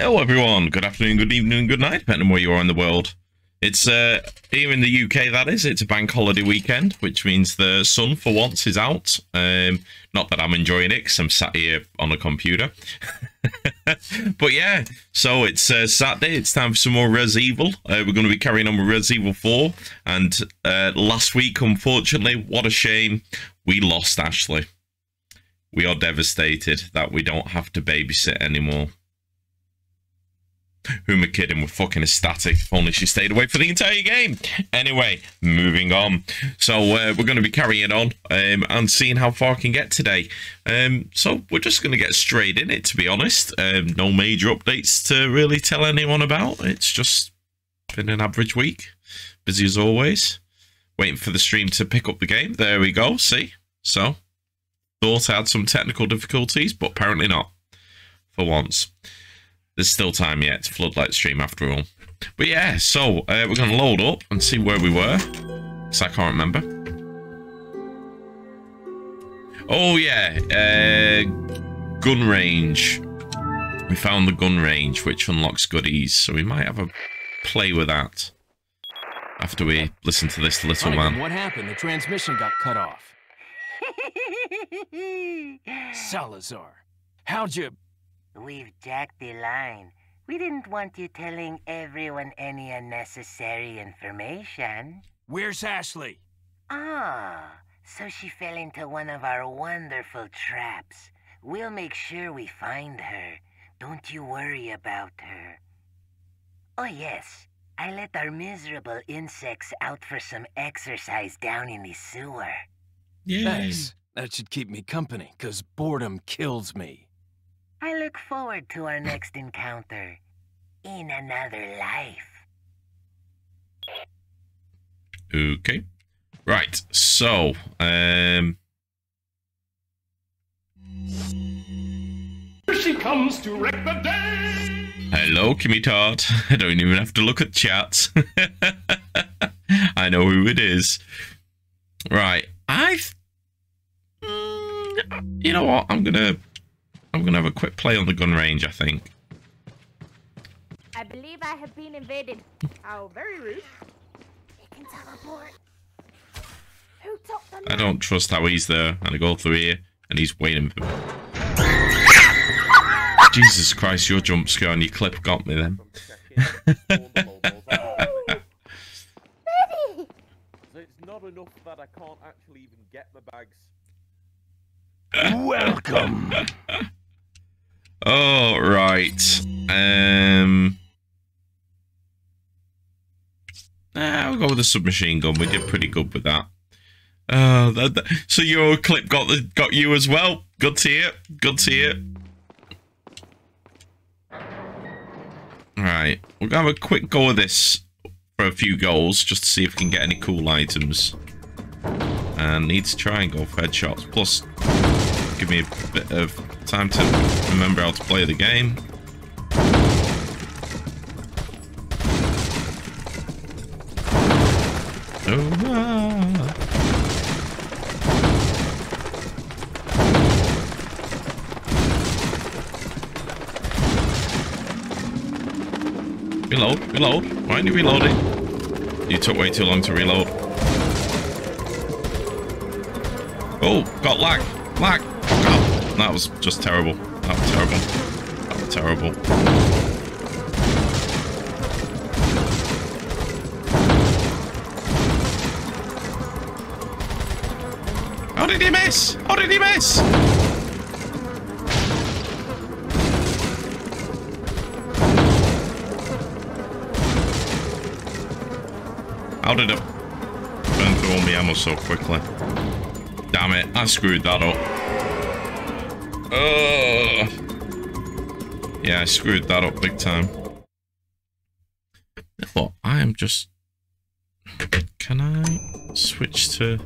Hello, everyone. Good afternoon, good evening, good night, depending where you are in the world. It's uh, here in the UK, that is. It's a bank holiday weekend, which means the sun, for once, is out. Um, not that I'm enjoying it, because I'm sat here on a computer. but yeah, so it's uh, Saturday. It's time for some more Res Evil. Uh, we're going to be carrying on with Res Evil 4. And uh, last week, unfortunately, what a shame, we lost Ashley. We are devastated that we don't have to babysit anymore. Who? We're fucking ecstatic. If only she stayed away for the entire game. Anyway, moving on. So uh, we're going to be carrying on um, and seeing how far I can get today. Um, so we're just going to get straight in it, to be honest. Um, no major updates to really tell anyone about. It's just been an average week. Busy as always. Waiting for the stream to pick up the game. There we go. See? So, thought I had some technical difficulties, but apparently not. For once. There's still time yet. It's Floodlight stream after all. But yeah, so uh, we're going to load up and see where we were. Because I can't remember. Oh yeah, uh, gun range. We found the gun range, which unlocks goodies. So we might have a play with that. After we listen to this little man. What happened? The transmission got cut off. Salazar, how'd you... We've jacked the line. We didn't want you telling everyone any unnecessary information. Where's Ashley? Ah, so she fell into one of our wonderful traps. We'll make sure we find her. Don't you worry about her. Oh yes, I let our miserable insects out for some exercise down in the sewer. Yay. Thanks. That should keep me company, because boredom kills me. I look forward to our next encounter. In another life. Okay. Right, so, um... Here she comes to wreck the day! Hello, Kimmy Tart. I don't even have to look at chat. I know who it is. Right, I... Th- mm, you know what? I'm gonna... I'm gonna have a quick play on the gun range, I think. I believe I have been invaded. Oh, very rude. They can teleport. Who took them? I don't trust how he's there, and I go through here, and he's waiting for me. Jesus Christ, your jump scare on your clip got me then. It's not enough that I can't actually even get the bags. Welcome. Oh, right. Um. Ah, we'll go with the submachine gun. We did pretty good with that. Uh, that, that- so your clip got the got you as well. Good to hear. Good to hear. Right, we're gonna have a quick go of this for a few goals, just to see if we can get any cool items. And need to try and go for headshots. Plus, give me a bit of time to remember how to play the game. Oh, ah. Reload, reload. Why aren't you reloading? You took way too long to reload. Oh, got lag. Lag. That was just terrible. That was terrible. That was terrible. How did he miss? How did he miss? How did it burn through all my ammo so quickly? Damn it, I screwed that up. Ugh. Yeah, I screwed that up big time. What? I am just... Can I switch to...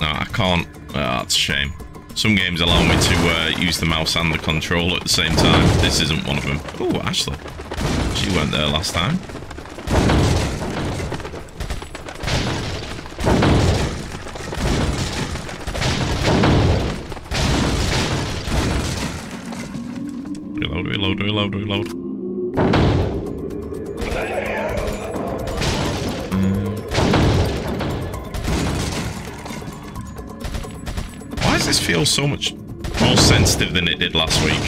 No, I can't. Oh, that's a shame. Some games allow me to uh, use the mouse and the control at the same time. This isn't one of them. Oh, Ashley. She went there last time. Why does this feel so much more sensitive than it did last week?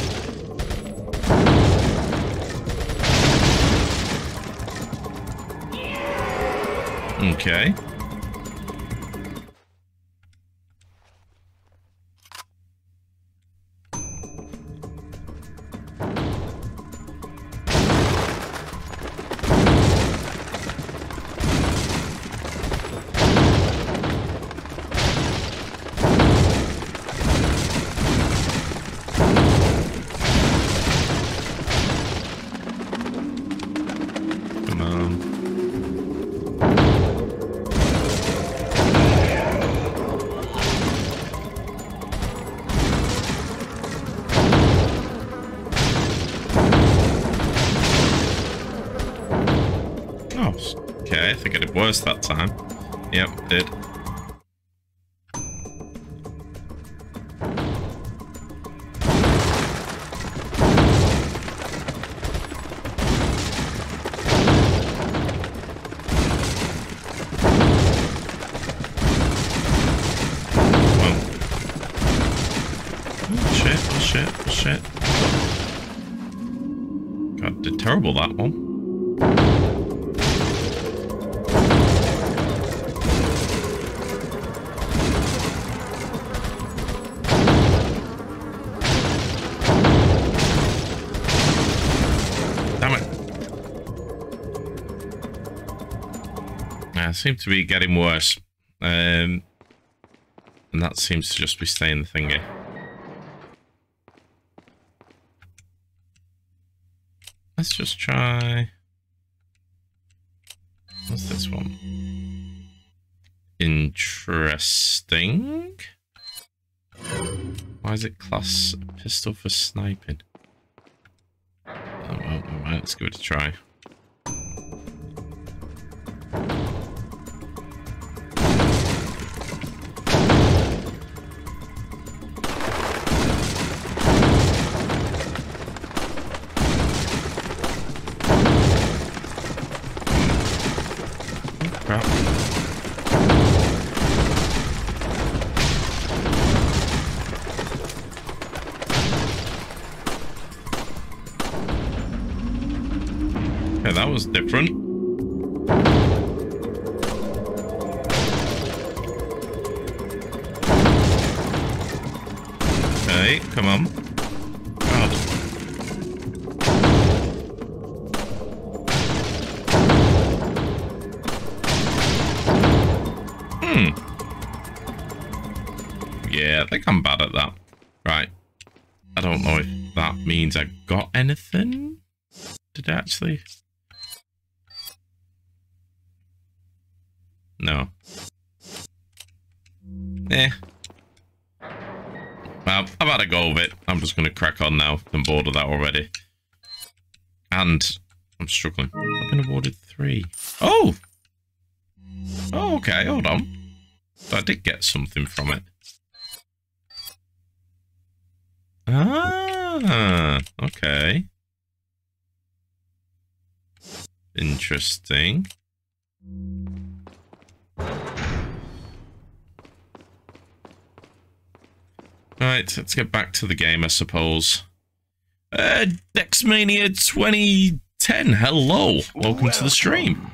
Okay. Worse that time. Yep, did. Seems to be getting worse. Um, and that seems to just be staying the thingy. Let's just try... What's this one? Interesting. Why is it class pistol for sniping? Oh, well, alright, let's give it a try. Anything. Did I actually? No. Eh. Well, I've had a go of it. I'm just going to crack on now. I'm bored of that already. And I'm struggling. I've been awarded three. Oh! Oh, okay. Hold on. I did get something from it. Ah, okay. Interesting. Right, let's get back to the game, I suppose. Uh, Dexmania 2010, hello. Welcome to the stream.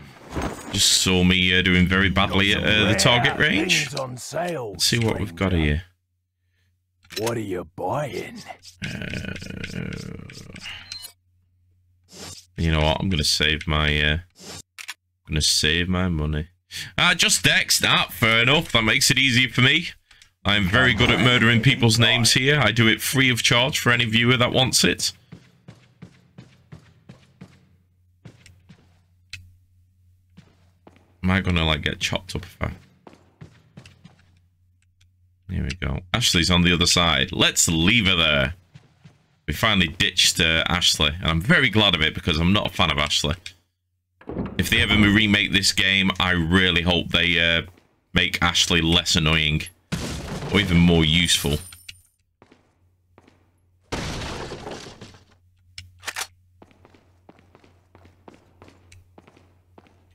Just saw me uh, doing very badly at uh, the target range. Let's see what we've got here. What are you buying? Uh, you know what? I'm gonna save my. Uh, I'm gonna save my money. Ah, just Dex. That fair enough. That makes it easier for me. I'm very good at murdering people's names here. I do it free of charge for any viewer that wants it. Am I gonna like get chopped up if I? Here we go. Ashley's on the other side. Let's leave her there. We finally ditched uh, Ashley, and I'm very glad of it because I'm not a fan of Ashley. If they ever remake this game, I really hope they uh, make Ashley less annoying or even more useful.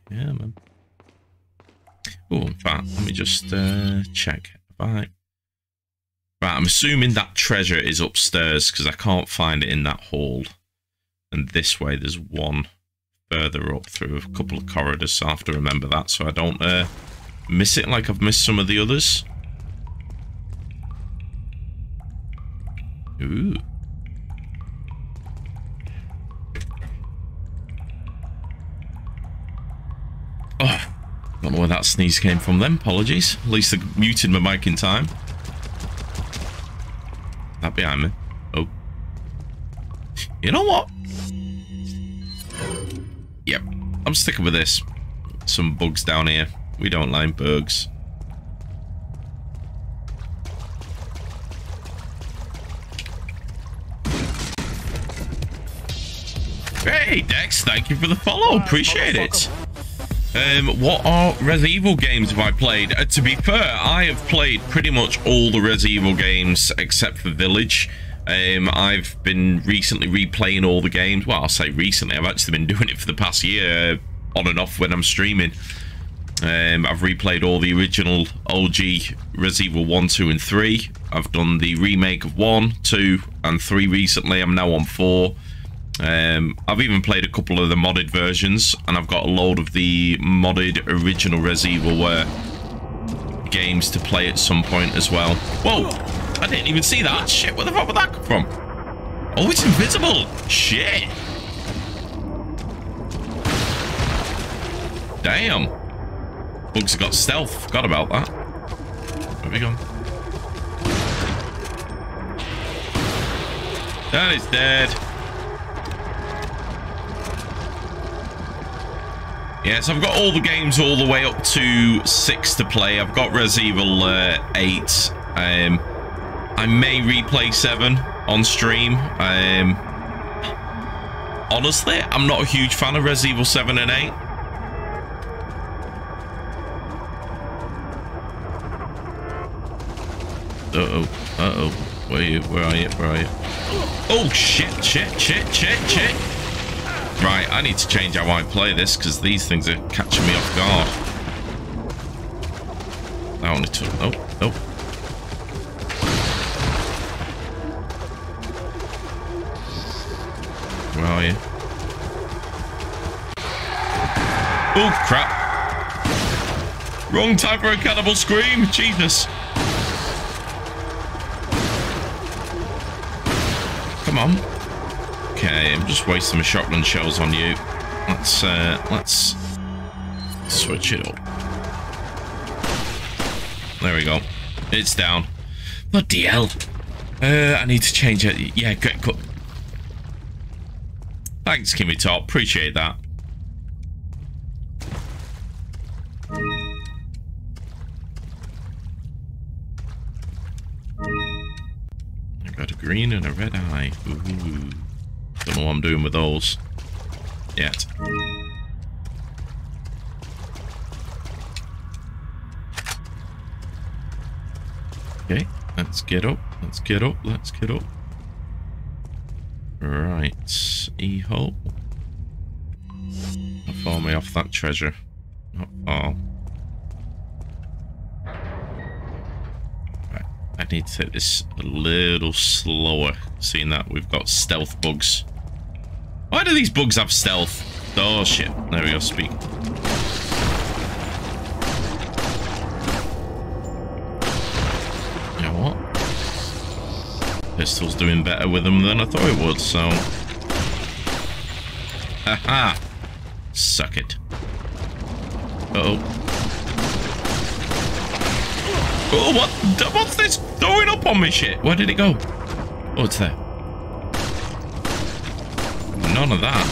Yeah, man. Oh, in fact, let me just uh, check. Right. Right, I'm assuming that treasure is upstairs because I can't find it in that hall. And this way, there's one further up through a couple of corridors, so I have to remember that so I don't uh, miss it like I've missed some of the others. Ooh. Oh, don't know where that sneeze came from then. Apologies. At least I muted my mic in time. That behind me. Oh. You know what? Yep. I'm sticking with this. Some bugs down here. We don't like bugs. Hey, Dex, thank you for the follow. Appreciate it. Um, what are Res Evil games have I played? Uh, to be fair, I have played pretty much all the Res Evil games except for Village. Um, I've been recently replaying all the games. Well, I'll say recently. I've actually been doing it for the past year, on and off when I'm streaming. Um, I've replayed all the original OG Res Evil 1, 2, and 3. I've done the remake of 1, 2, and 3 recently. I'm now on 4. Um, I've even played a couple of the modded versions, and I've got a load of the modded original Res Evil games to play at some point as well. Whoa! I didn't even see that. Shit, where the fuck would that come from? Oh, it's invisible. Shit. Damn. Bugs have got stealth. Forgot about that. Where we gone? That is dead. Yeah, so I've got all the games all the way up to 6 to play. I've got Res Evil uh, 8. Um, I may replay 7 on stream. Um, honestly, I'm not a huge fan of Res Evil 7 and 8. Uh-oh. Uh-oh. Where are you? Where are you? Where are you? Oh, shit, shit, shit, shit, shit. Right, I need to change how I play this because these things are catching me off guard. I only took... Oh, oh. Where are you? Oh, crap. Wrong time for a cannibal scream. Jesus. Come on. Okay, I'm just wasting my shotgun shells on you. Let's, uh, let's switch it up. There we go. It's down. Bloody hell. Uh, I need to change it. Yeah, good. Thanks, Kimmy Top. Appreciate that. I got a green and a red eye. Ooh. Don't know what I'm doing with those yet. Okay, let's get up. Let's get up. Let's get up. Right, E-hole. How far I off that treasure? Not far. Right, I need to take this a little slower, seeing that we've got stealth bugs. Why do these bugs have stealth? Oh shit, there we go, speak. You know what? Pistol's doing better with them than I thought it would, so... Haha! Suck it. Uh oh Oh, what? What's this throwing up on me shit? Where did it go? Oh, it's there. None of that.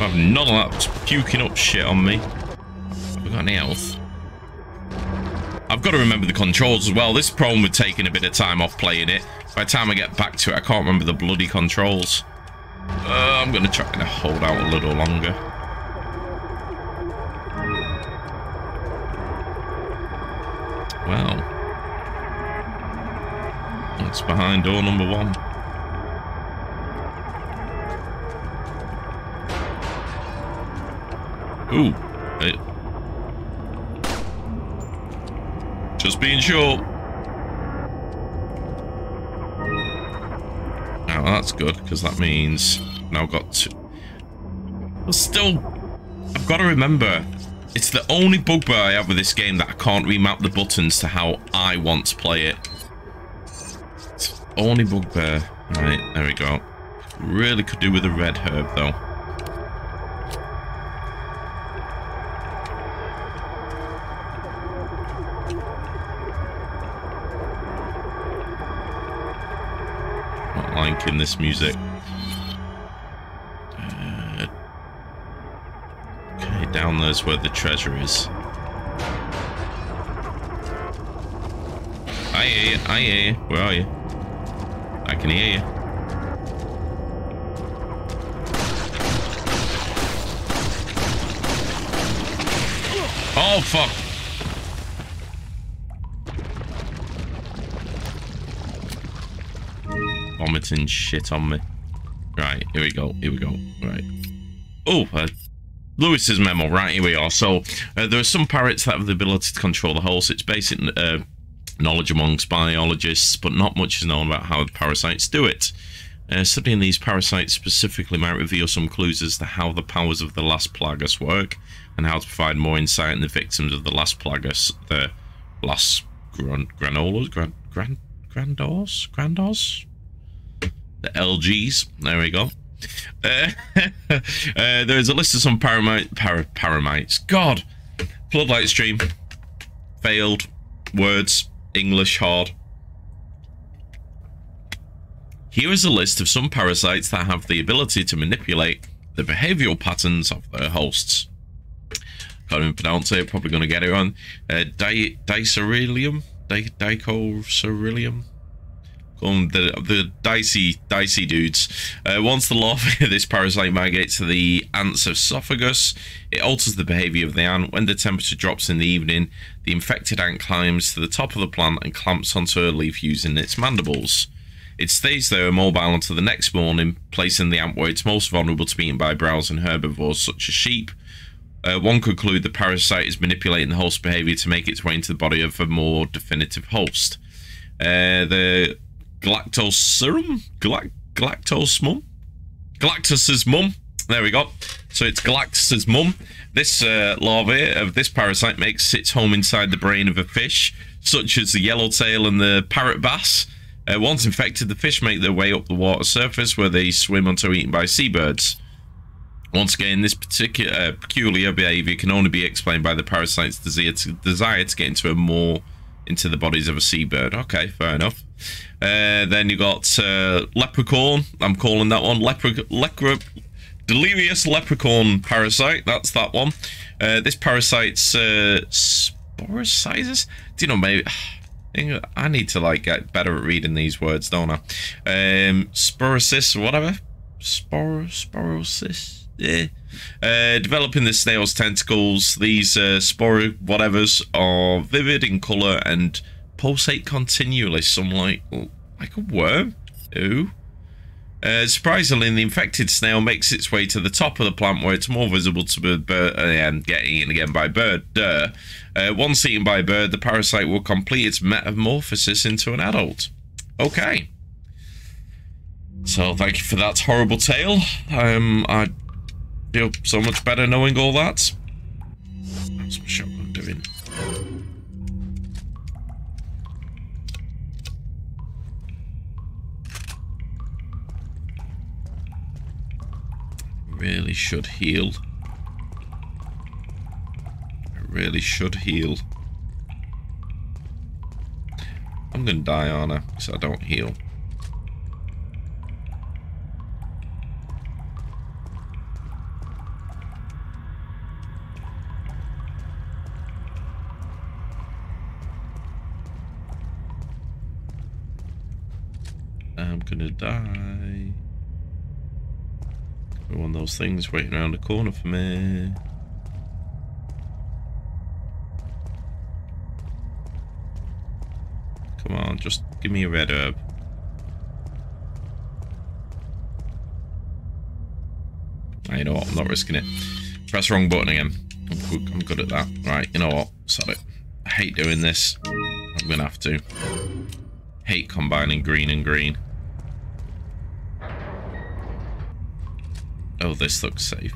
I have none of that puking up shit on me. Have we got any health? I've got to remember the controls as well. This problem with taking a bit of time off playing it. By the time I get back to it, I can't remember the bloody controls. Uh, I'm going to try to hold out a little longer. Well. That's behind door number one. Ooh. It, just being sure. Now that's good, because that means now got to... Still, I've got to remember, it's the only bugbear I have with this game that I can't remap the buttons to how I want to play it. Only bugbear. Right, there we go. Really could do with a red herb, though. Not liking this music. Uh, okay, down there's where the treasure is. I hear you. Where are you? Can hear you. Oh, fuck. Vomiting shit on me. Right, here we go, here we go. Right. Oh, uh, Luis's memo. Right, here we are. So, uh, there are some parrots that have the ability to control the host. It's basic uh, knowledge amongst biologists, but not much is known about how the parasites do it. Uh, studying these parasites specifically might reveal some clues as to how the powers of the Las Plagas work, and how to provide more insight in the victims of the Las Plagas, the last gran granolas, gran gran grandos, grandos, the LGs. There we go. Uh, uh, there's a list of some paramite, para, paramites. God, floodlight stream failed. Words English hard. Here is a list of some parasites that have the ability to manipulate the behavioral patterns of their hosts. Can't even pronounce it, probably going to get it wrong. Uh, di Dicerilium? Di Dicocerilium? Um, the, the dicey, dicey dudes. Uh, once the larvae of this parasite migrates to the ant's esophagus, it alters the behavior of the ant. When the temperature drops in the evening, the infected ant climbs to the top of the plant and clamps onto a leaf using its mandibles. It stays there immobile until the next morning, placing the ant where it's most vulnerable to being by browsing herbivores such as sheep. Uh, one could conclude the parasite is manipulating the host behavior to make its way into the body of a more definitive host. Uh, the Galactoserum? Galac Galactos mum? Galactus's mum. There we go. So it's Galactus's mum. This uh, larvae of this parasite makes its home inside the brain of a fish, such as the yellowtail and the parrot bass. Uh, once infected, the fish make their way up the water surface where they swim until eaten by seabirds. Once again, this particular uh, peculiar behavior can only be explained by the parasite's desire to, desire to get into a more into the bodies of a seabird. Okay, fair enough. Uh, then you got uh, leprechaun. I'm calling that one lepre delirious leprechaun parasite. That's that one. Uh, this parasite's uh. Do you know maybe? I need to like get better at reading these words, don't I? Um, sporosis, whatever. Spor sporosis. Yeah. Uh, developing the snail's tentacles, these uh, whatevers are vivid in colour and pulsate continually, some like like a worm. Ooh. Uh, surprisingly, the infected snail makes its way to the top of the plant where it's more visible to the bird and getting eaten again by bird. Duh. Uh, once eaten by bird, the parasite will complete its metamorphosis into an adult. Okay. So thank you for that horrible tale. Um, I feel so much better knowing all that. My Really should heal. I really should heal. I'm gonna die, aren't I? Because I don't heal. I'm gonna die. One of those things waiting around the corner for me. Come on, just give me a red herb. I know what, I'm not risking it. Press wrong button again. I'm good, I'm good at that. Right, you know what? Sod it. I hate doing this. I'm gonna have to. Hate combining green and green. Oh, this looks safe.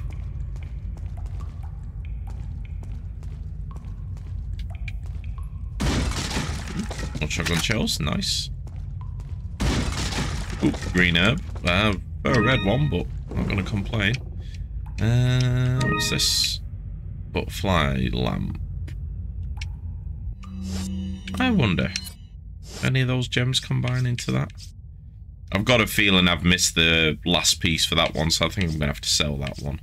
More shotgun shells, nice. Ooh, green herb. Uh, a red one, but I'm not gonna complain. Uh, what's this? Butterfly lamp. I wonder. Any of those gems combine into that? I've got a feeling I've missed the last piece for that one, so I think I'm going to have to sell that one.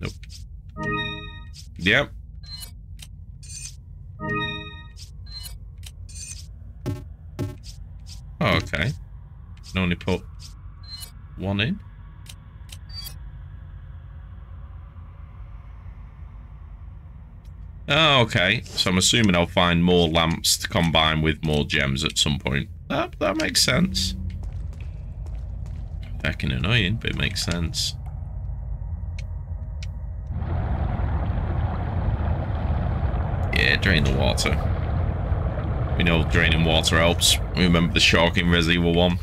Nope. Yep. Oh, okay. Can only put one in. Oh, okay. So I'm assuming I'll find more lamps to combine with more gems at some point. That, that makes sense. Fucking annoying, but it makes sense. Yeah, drain the water. We know draining water helps. Remember the shark in Resident Evil 1?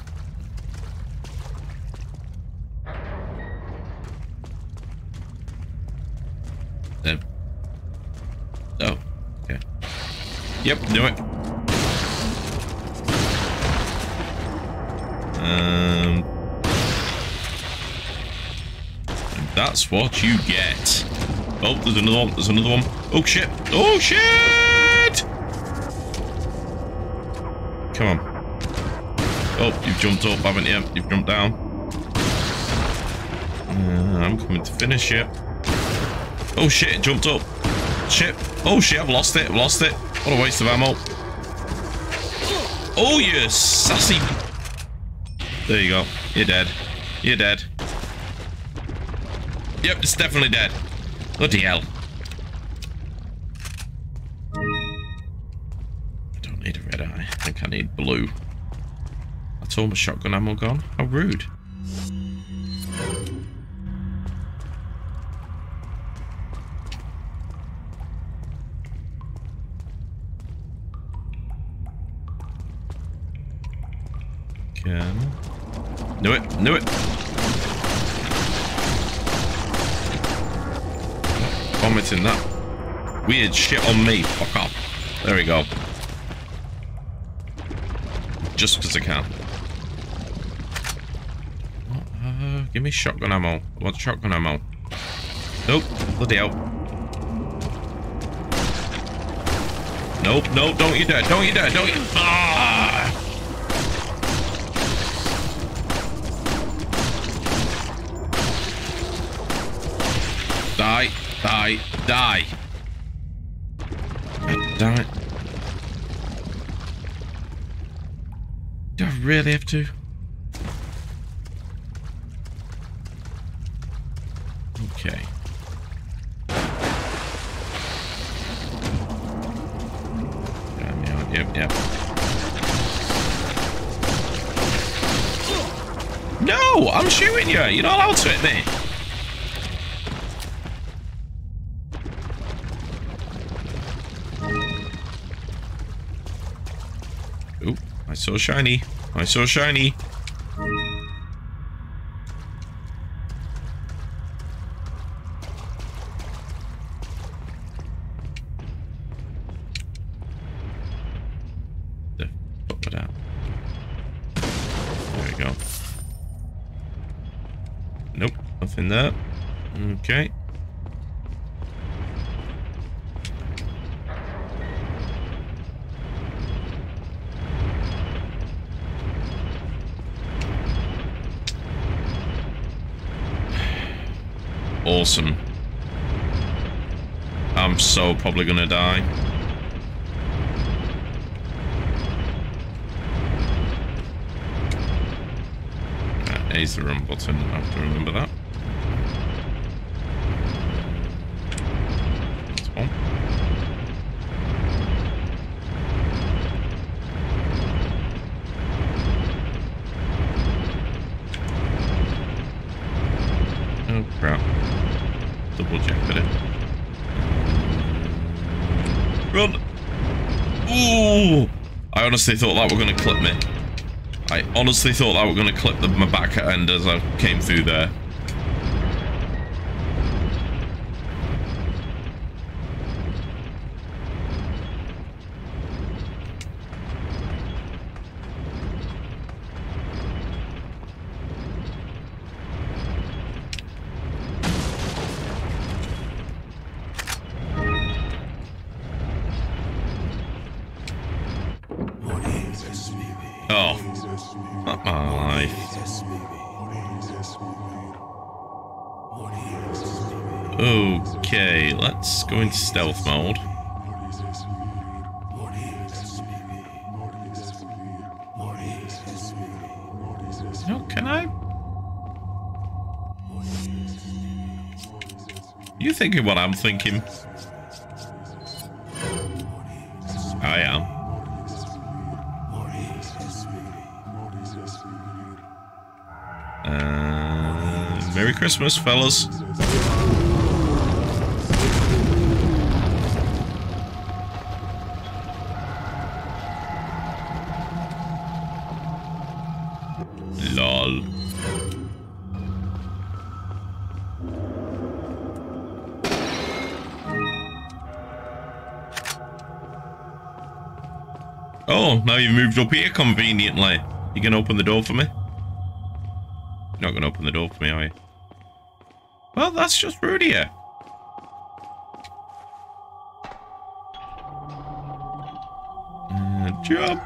Uh, oh, okay. Yep, do it. Um, that's what you get. Oh, there's another one. There's another one. Oh shit! Oh shit! Come on. Oh, you've jumped up, haven't you? You've jumped down. Uh, I'm coming to finish it. Oh shit, it jumped up. Shit. Oh shit, I've lost it. I've lost it. What a waste of ammo. Oh, you sassy. There you go. You're dead. You're dead. Yep, it's definitely dead. Bloody hell. I don't need a red eye. I think I need blue. That's all my shotgun ammo gone. How rude. Knew it. Knew it. Vomiting that weird shit on me. Fuck off. There we go. Just because I can. Uh, give me shotgun ammo. I want shotgun ammo. Nope. Bloody hell. Nope, nope, don't you dare, don't you dare, don't you... Ah! Die, die, damn it. Do I really have to? Okay. Yep, yep. No, I'm shooting you. You're not allowed to hit me. So shiny. I so shiny. Nope, nothing there. Okay. I'm probably gonna die. That is the run button, I have to remember that. Honestly thought that were going to clip me. I honestly thought that were going to clip the, my back end as I came through there. Stealth mode. No, can I? You thinking what I'm thinking? I am. Uh, Merry Christmas, fellas. You've moved up here conveniently. You can open the door for me? You're not to open the door for me, are you? Well, that's just rude here. Uh, jump.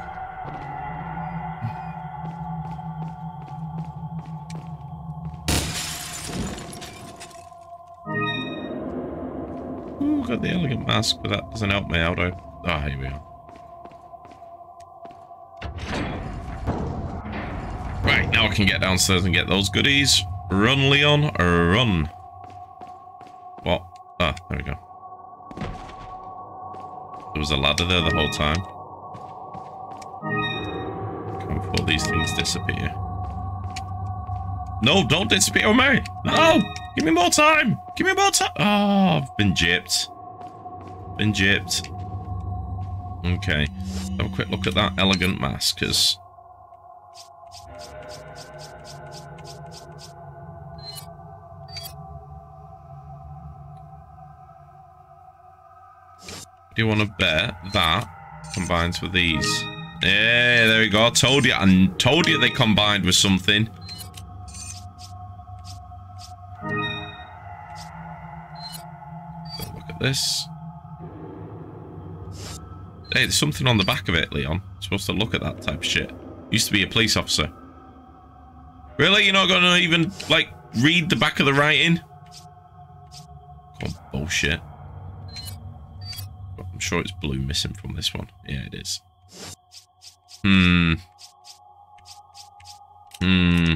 Ooh, got the elegant mask, but that doesn't help me out. I... Ah, here we are. I can get downstairs and get those goodies. Run, Leon, run. What? Ah, there we go. There was a ladder there the whole time. Come before these things disappear. No, don't disappear on me! No! Give me more time! Give me more time! Oh, I've been gypped. Been gypped. Okay. Have a quick look at that elegant mask, because... Do you want to bet that combines with these? Yeah, there we go. Told you. I told you they combined with something. Look at this. Hey, there's something on the back of it, Leon. You're supposed to look at that type of shit. Used to be a police officer. Really? You're not going to even, like, read the back of the writing? Oh, bullshit. Sure it's blue missing from this one. Yeah, it is. Hmm. Hmm.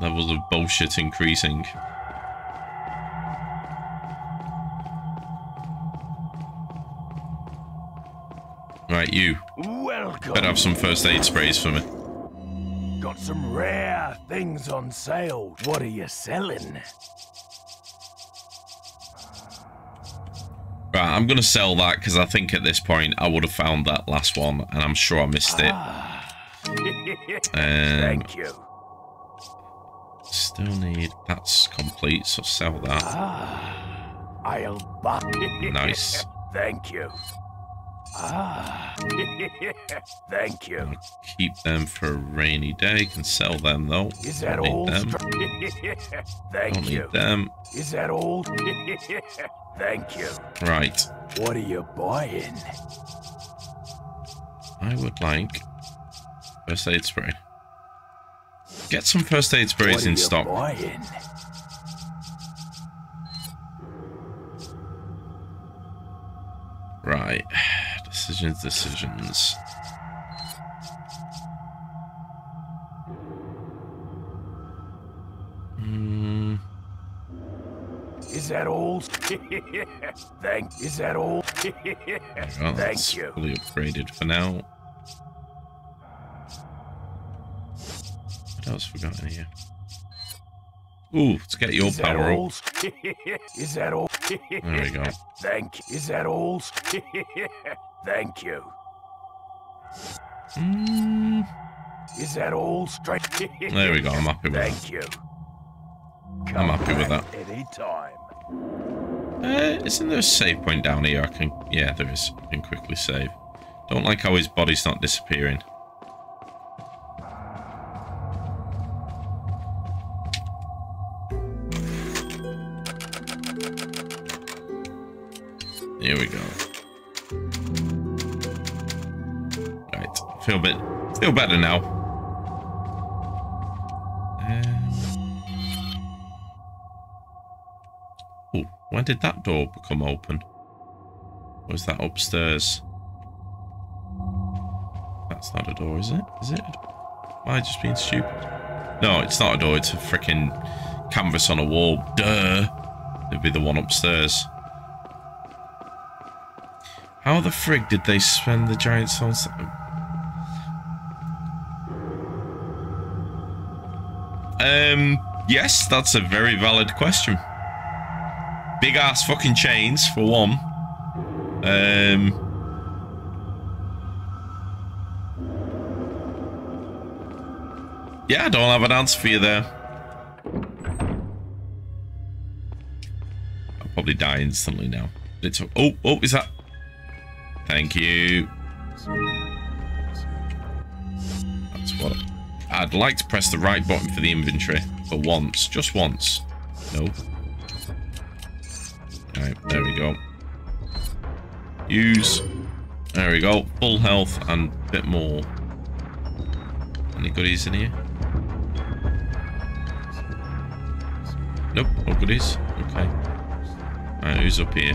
Levels of bullshit increasing. Right, you. Welcome. Better have some first aid sprays for me. Got some rare things on sale. What are you selling? Right, I'm going to sell that because I think at this point I would have found that last one and I'm sure I missed it. Um, Thank you. still need... That's complete, so sell that. I'll buy. Nice. Thank you. Ah. Thank you. I'll keep them for a rainy day. Can sell them though. Is that Don't need them. Thank Don't you. need them. Is that all? Thank you. Right. What are you buying? I would like first aid spray. Get some first aid sprays what are in you stock. Buying? Right. Decisions, decisions. Is that all? Thank. Is that all? Well, Thank you. fully upgraded for now. What else we got in here? Ooh, let's get your Is power up. Is that all? There we go. Thank. Is that all? Thank you. Mm, Is that all straight? there we go. I'm happy with that. Thank you. I'm happy with that. Any time. Uh, isn't there a save point down here? I can. Yeah, there is. I can quickly save. Don't like how his body's not disappearing. Here we go. Right, feel a bit, feel better now. When did that door become open? Was that upstairs? That's not a door, is it? Is it? Am I just being stupid? No, it's not a door. It's a freaking canvas on a wall. Duh. It'd be the one upstairs. How the frig did they spend the giant stones? Um, yes, that's a very valid question. Big ass fucking chains, for one. Um. Yeah, I don't have an answer for you there. I'll probably die instantly now. It's oh oh is that? Thank you. That's what I'd like to press the right button for the inventory for once, just once. No. There we go. Use. There we go. Full health and a bit more. Any goodies in here? Nope, no goodies. Okay. Who's up here?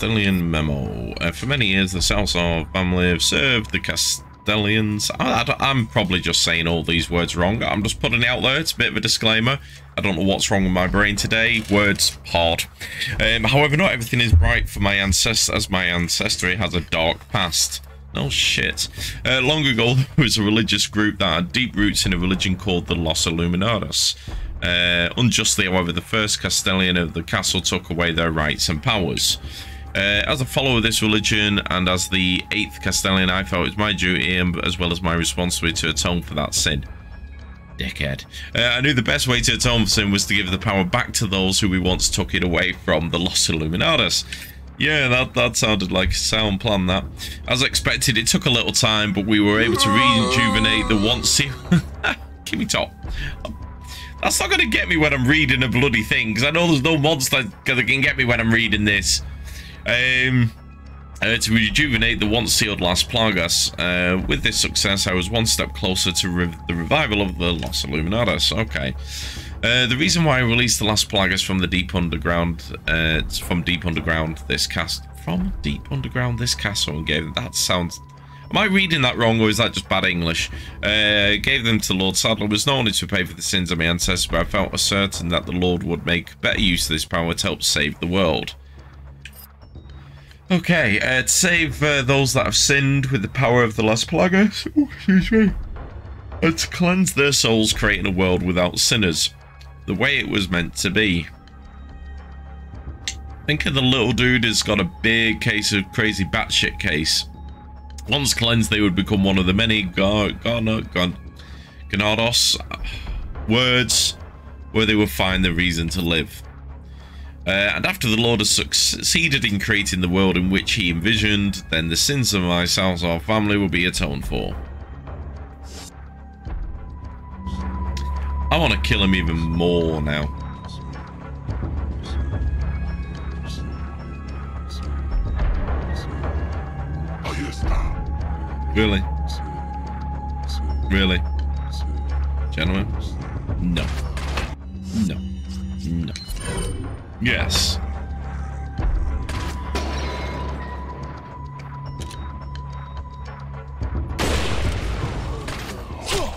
Castilian memo. Uh, for many years, the Salsar family have served the Castellians. I, am probably just saying all these words wrong. I'm just putting it out there. It's a bit of a disclaimer. I don't know what's wrong with my brain today. Words hard. Um, however, not everything is bright for my ancestors, as my ancestry has a dark past. No shit. Uh, long ago, there was a religious group that had deep roots in a religion called the Los Illuminados. Uh, unjustly, however, the first Castellan of the castle took away their rights and powers. Uh, as a follower of this religion and as the eighth Castellan, I felt it was my duty and as well as my responsibility to atone for that sin. Dickhead. Uh, I knew the best way to atone for sin was to give the power back to those who we once took it away from, the Los Illuminatus. Yeah, that, that sounded like a sound plan, that. As expected, it took a little time, but we were able to rejuvenate the once... Give me top. That's not going to get me when I'm reading a bloody thing, because I know there's no monster that can get me when I'm reading this. Um, uh, to rejuvenate the once sealed Las Plagas. Uh, with this success, I was one step closer to re the revival of the Los Illuminados. Okay. Uh, the reason why I released the Las Plagas from the deep underground, uh, from deep underground, this cast, from deep underground, this castle, and gave that sounds. Am I reading that wrong, or is that just bad English? Uh, gave them to Lord Sadler was not only to pay for the sins of my ancestors, but I felt certain that the Lord would make better use of this power to help save the world. Okay, uh, to save uh, those that have sinned with the power of the Las Plagas, oh, excuse me, and to cleanse their souls, creating a world without sinners, the way it was meant to be. Think of the little dude who's got a big case of crazy batshit case. Once cleansed, they would become one of the many Gar Ganados words where they would find the reason to live. Uh, and after the Lord has succeeded in creating the world in which he envisioned, then the sins of my Salazar family will be atoned for. I want to kill him even more now. Really? Really? Gentlemen? No. No. No. Yes.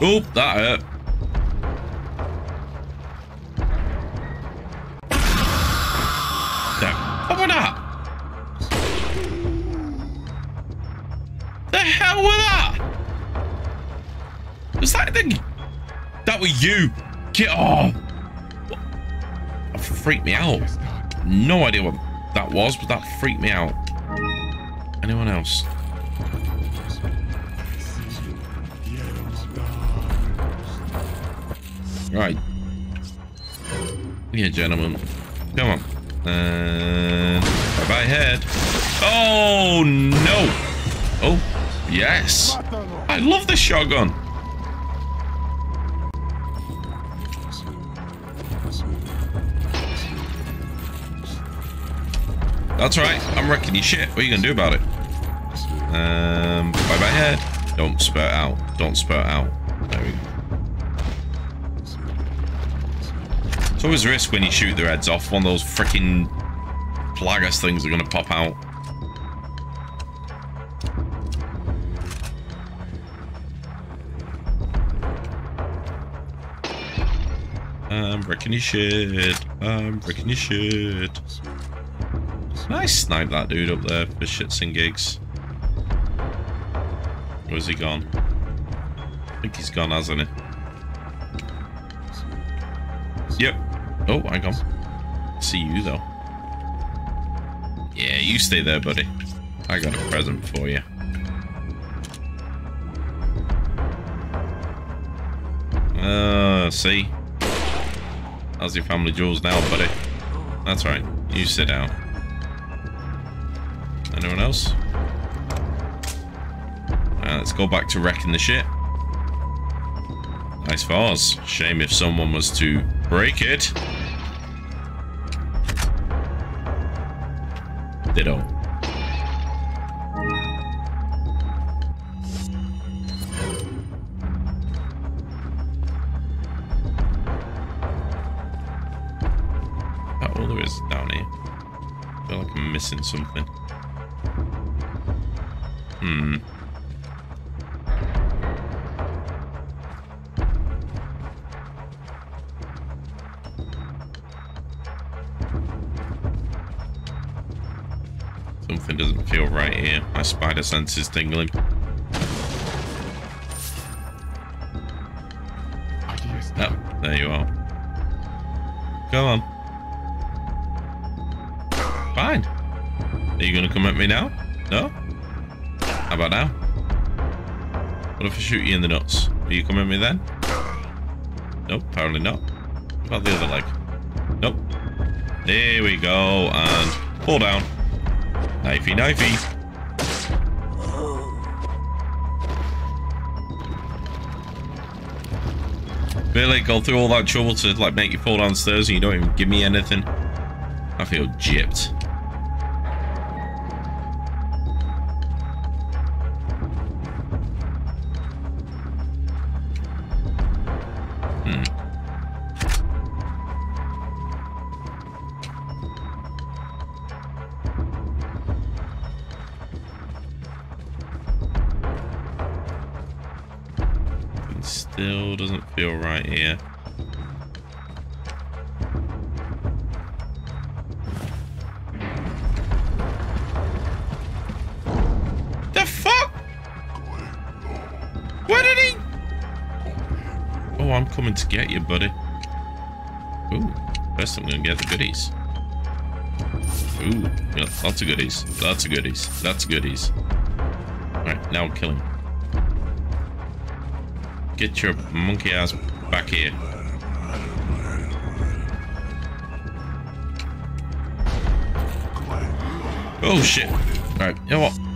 Oh, that hurt. There. What was that? The hell was that? Was that the... That was you. Get off. Freaked me out. No idea what that was, but that freaked me out. Anyone else? Right. Yeah, gentlemen. Come on. And bye-bye head. Oh, no. Oh, yes. I love the shotgun. That's right. I'm wrecking your shit. What are you going to do about it? Um, bye-bye head. Don't spurt out. Don't spurt out. There we go. It's always a risk when you shoot their heads off. One of those freaking plagas things are going to pop out. I'm wrecking your shit. I'm wrecking your shit. Nice snipe that dude up there for shits and gigs. Where's he gone? I think he's gone, hasn't he? Yep. Oh, hang on. See you, though. Yeah, you stay there, buddy. I got a present for you. Uh, see? How's your family jewels now, buddy? That's right. You sit down. Anyone else? Uh, let's go back to wrecking the shit. Nice vase. Shame if someone was to break it. Ditto. That all there is down here. I feel like I'm missing something. My spider sense is tingling. Oh, there you are. Go on. Fine. Are you gonna come at me now? No? How about now? What if I shoot you in the nuts? Are you coming at me then? Nope, apparently not. What about the other leg? Nope. There we go, and pull down. Knifey, knifey. Really go through all that trouble to like make you fall downstairs and you don't even give me anything. I feel gypped. Coming to get you, buddy. Ooh, first I'm gonna get the goodies. Ooh, yeah, lots of goodies. Lots of goodies. Lots of goodies. Alright, now kill him. Get your monkey ass back here. Oh shit. Alright, you know what?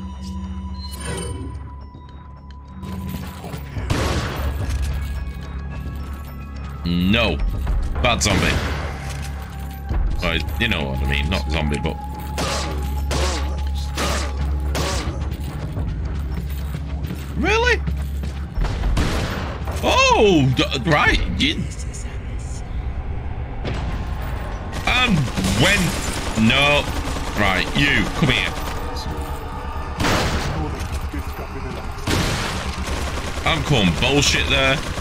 No. Bad zombie. Right, you know what I mean. Not zombie, but... Really? Oh, right. You... And when... No. Right, you, come here. I'm calling bullshit there.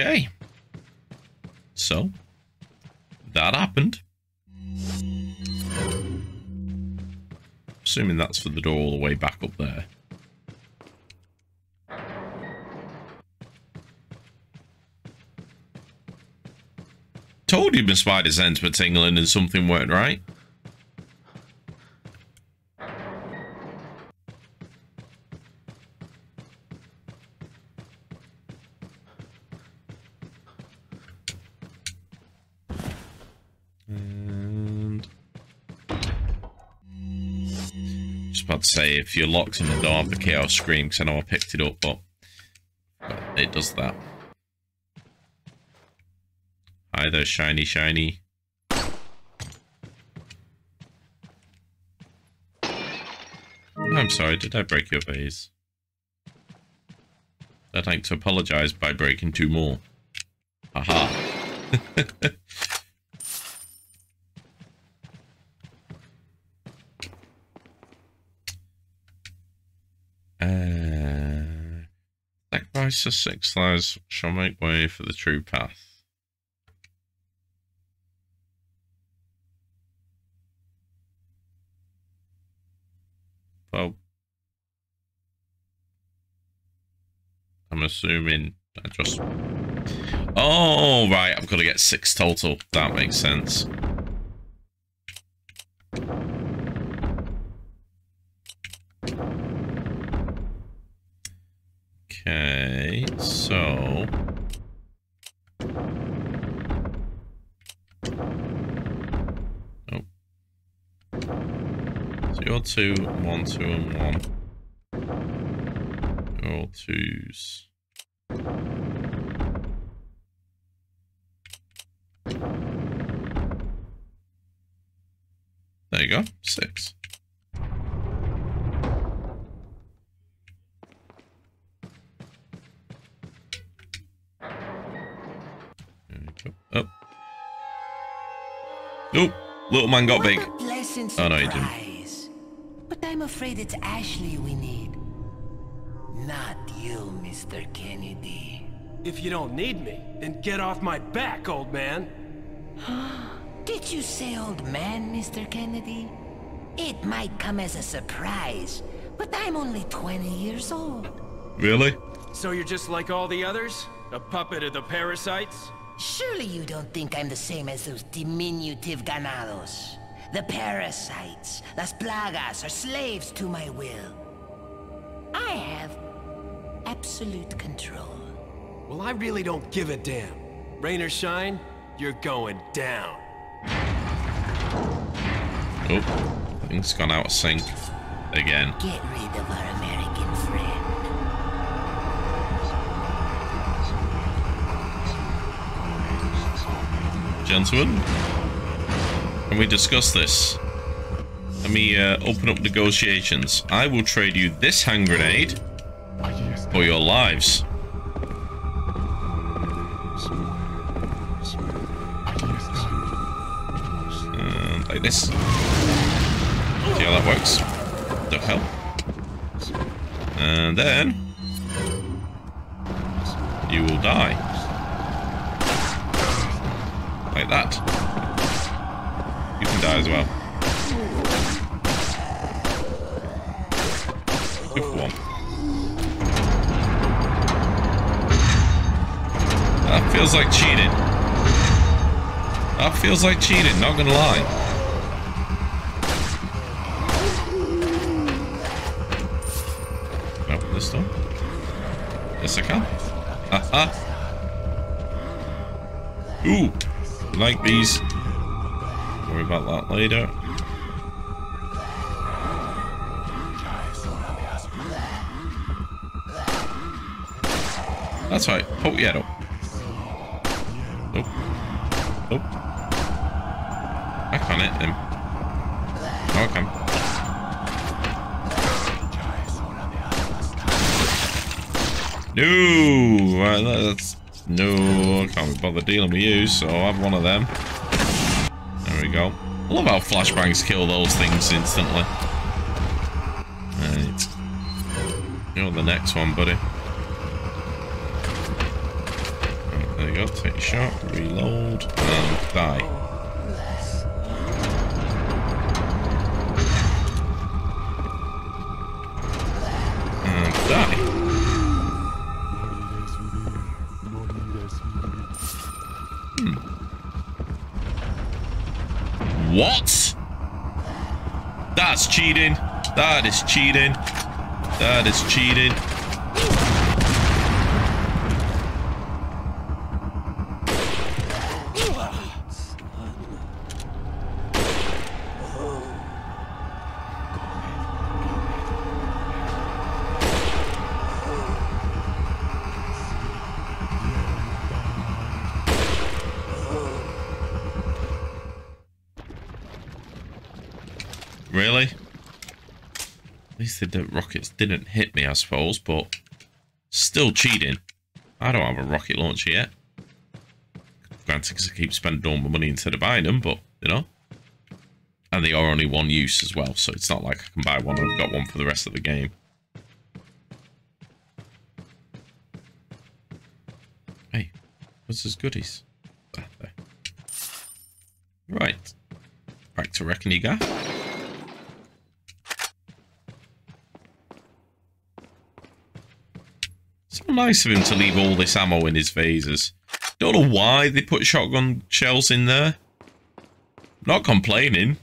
Okay. So, that happened. Assuming that's for the door all the way back up there. Told you my spider sense were tingling and something weren't right. Say, if you're locked in the door, the chaos scream, because I know I picked it up, but it does that. Hi there, shiny, shiny. I'm sorry, did I break your vase? I'd like to apologize by breaking two more. Haha. uh, sacrifice of six lives shall make way for the true path. Well, I'm assuming I just... Oh, right, I've got to get six total. That makes sense. Okay, so... Oh. You're two, one, two, and one. All twos. There you go, six. There we go. Up. Nope. Little man got big. What a pleasant Oh, no, you didn't. Surprise. But I'm afraid it's Ashley we need. Not you, Mr. Kennedy. If you don't need me, then get off my back, old man. Did you say old man, Mr. Kennedy? It might come as a surprise, but I'm only 20 years old. Really? So you're just like all the others? A puppet of the parasites? Surely you don't think I'm the same as those diminutive ganados. The parasites, las plagas, are slaves to my will. I have absolute control. Well, I really don't give a damn. Rain or shine, you're going down. Oh, things gone out of sync again. Get rid of our American friend. Gentlemen, can we discuss this? Let me uh, open up negotiations. I will trade you this hand grenade for your lives. And like this. See how that works? The hell? And then you will die. Like that. You die as well. For one. That feels like cheating. That feels like cheating, not gonna lie. This door. Yes, I can. Haha. Ooh, like these. About that later. That's right. Poke your head up. Nope. Nope. I can't hit him. No, I can. No! Right, that's... No, I can't be bothered dealing with you, so I'll have one of them. Go. I love how flashbangs kill those things instantly. Right. You're the next one, buddy. Right, there you go. Take a shot, reload, and die. Cheating. That is cheating. That is cheating. Didn't hit me, I suppose, but still cheating. I don't have a rocket launcher yet. Granted, because I keep spending all my money instead of buying them, but, you know. And they are only one use as well, so it's not like I can buy one and I've got one for the rest of the game. Hey, what's his goodies? Ah. Right. Back to Reckoniga. So nice of him to leave all this ammo in his vases. Don't know why they put shotgun shells in there. Not complaining.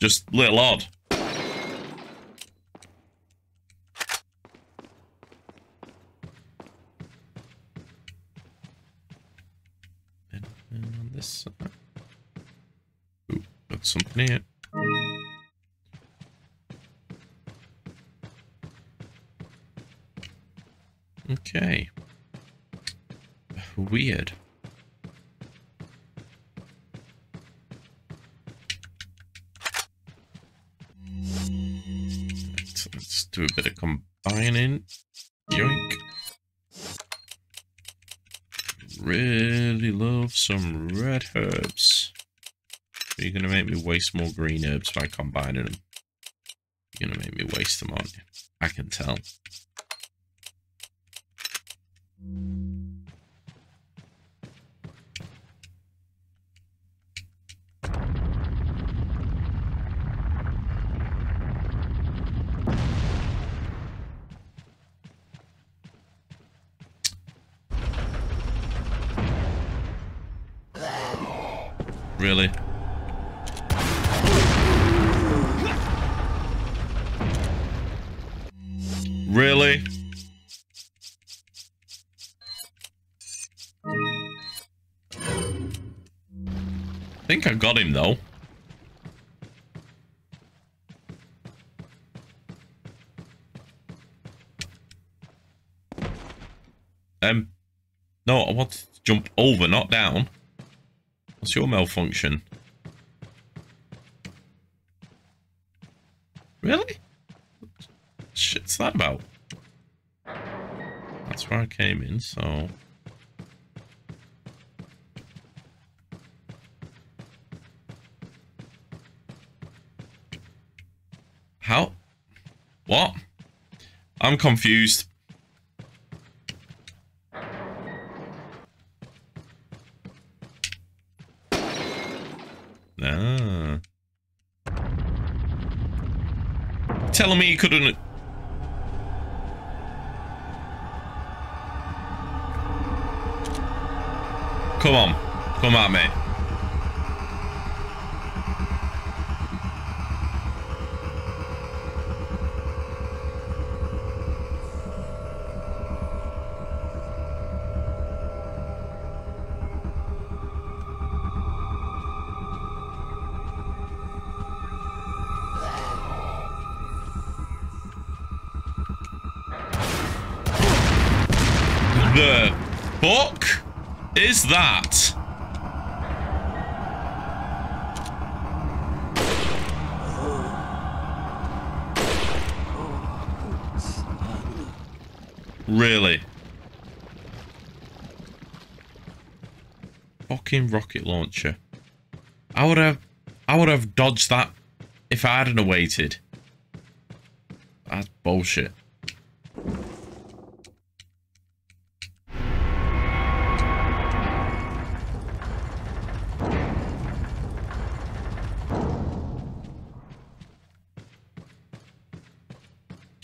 Just a little odd. And on uh, this side. Ooh, got something here. Okay. Weird. Let's, let's do a bit of combining. Yoink. Really love some red herbs. You're gonna make me waste more green herbs by combining them. You're gonna make me waste them, aren't you? I can tell. Really? Think I got him though. Um, no, I want to jump over, not down. What's your malfunction? Really? Shit's that about? That's where I came in, so... I'm confused. Ah. Telling me he couldn't... Come on. Come at me. Is that? Really? Fucking rocket launcher. I would have, I would have dodged that if I hadn't waited. That's bullshit.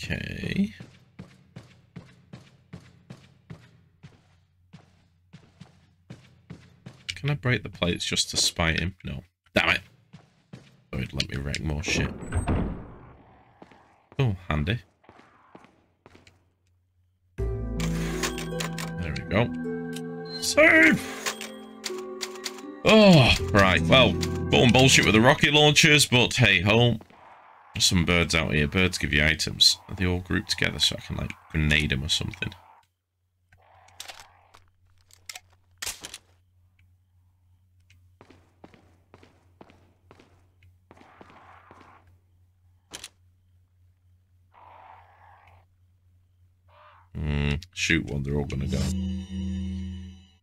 Okay. Can I break the plates just to spite him? No. Damn it. So it'd let me wreck more shit. Oh, handy. There we go. Save! Oh, right. Well, bought bullshit with the rocket launchers, but hey ho. Some birds out here. Birds give you items. Are they all grouped together so I can, like, grenade them or something? Mm, shoot one, they're all gonna go.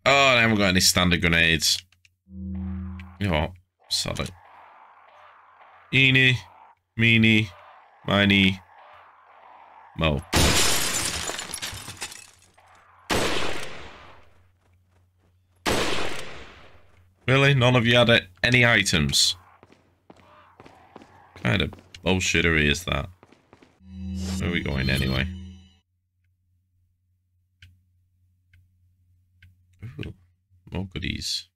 Oh, I haven't got any standard grenades. You know what? Sod it. Eeny, meeny, miny, mo. Really? None of you had any items? Kind of bullshittery is that? Where are we going anyway? Ooh, more goodies.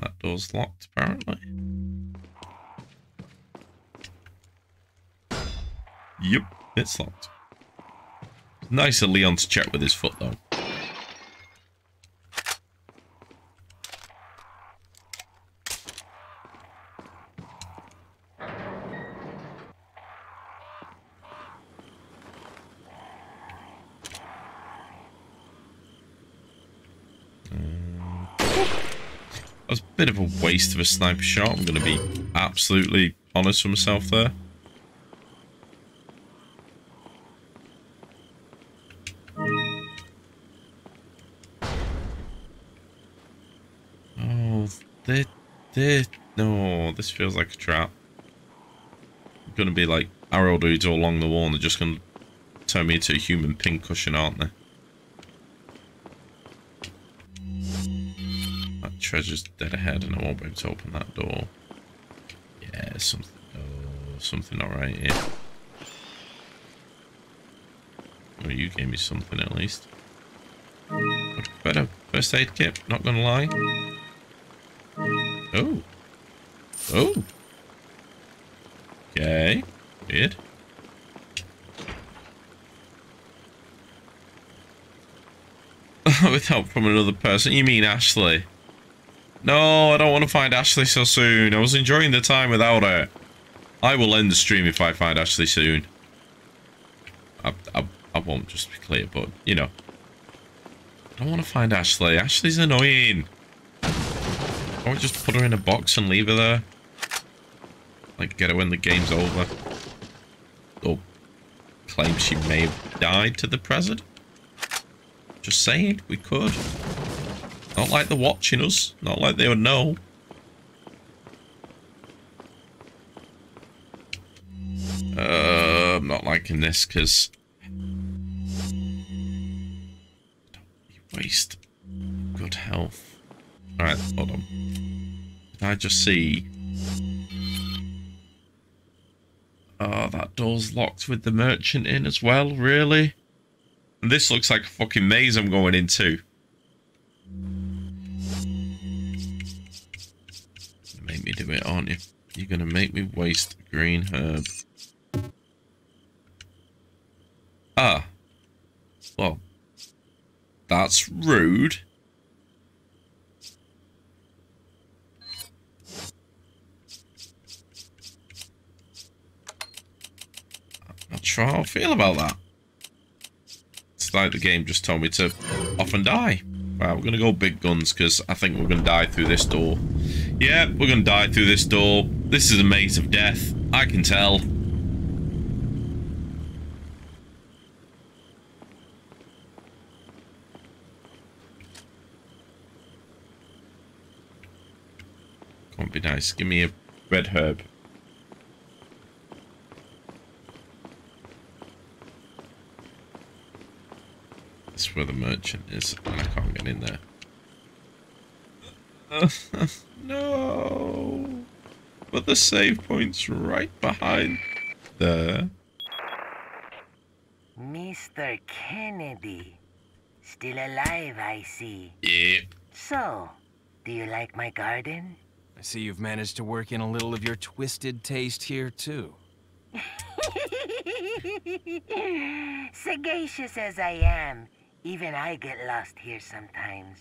That door's locked, apparently. Yep, it's locked. Nice of Leon to check with his foot, though. Bit of a waste of a sniper shot. I'm going to be absolutely honest with myself there. Oh, they, they, no, this feels like a trap. I'm Going to be like arrow dudes all along the wall and they're just going to turn me into a human pincushion, aren't they? Treasure's dead ahead and I won't be able to open that door. Yeah, something, oh, something not right here. Well, you gave me something at least. But better first aid kit, not gonna lie. Oh. Oh. Okay. Weird. With help from another person. You mean Ashley? No, I don't want to find Ashley so soon. I was enjoying the time without her. I will end the stream if I find Ashley soon. I, I, I won't, just be clear, but, you know. I don't want to find Ashley. Ashley's annoying. I won't just put her in a box and leave her there. Like, get her when the game's over. Or claim she may have died to the president. Just saying, we could. Not like they're watching us. Not like they would know. Uh, I'm not liking this because don't waste good health. Alright, hold on. Did I just see? Oh, that door's locked with the merchant in as well, really? And this looks like a fucking maze I'm going into. Make me do it, aren't you? You're gonna make me waste green herb. Ah. Well. That's rude. I'm not sure how I feel about that. It's like the game just told me to off and die. Right, we're gonna go big guns because I think we're gonna die through this door. Yeah, we're gonna die through this door. This is a maze of death. I can tell. On, be nice. Give me a red herb. That's where the merchant is, and I can't get in there. no. But the save point's right behind there. Mr. Kennedy. Still alive, I see. Yeah. So, do you like my garden? I see you've managed to work in a little of your twisted taste here, too. Sagacious as I am, even I get lost here sometimes.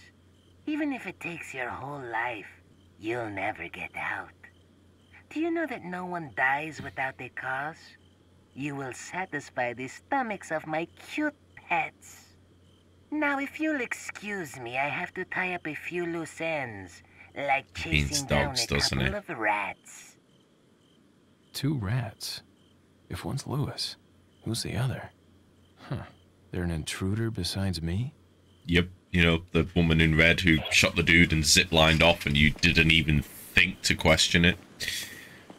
Even if it takes your whole life, you'll never get out. Do you know that no one dies without a cause? You will satisfy the stomachs of my cute pets. Now, if you'll excuse me, I have to tie up a few loose ends, like Means chasing down dogs, a couple of rats. Two rats. If one's Luis, who's the other? Huh. They're an intruder besides me? Yep. You know, the woman in red who shot the dude and zip-lined off and you didn't even think to question it.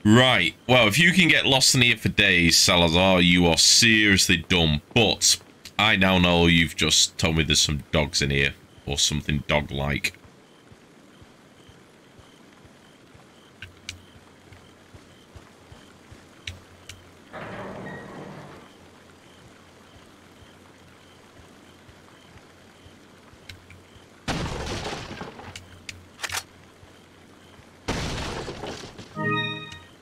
Right. Well, if you can get lost in here for days, Salazar, you are seriously dumb. But I now know you've just told me there's some dogs in here. Or something dog-like.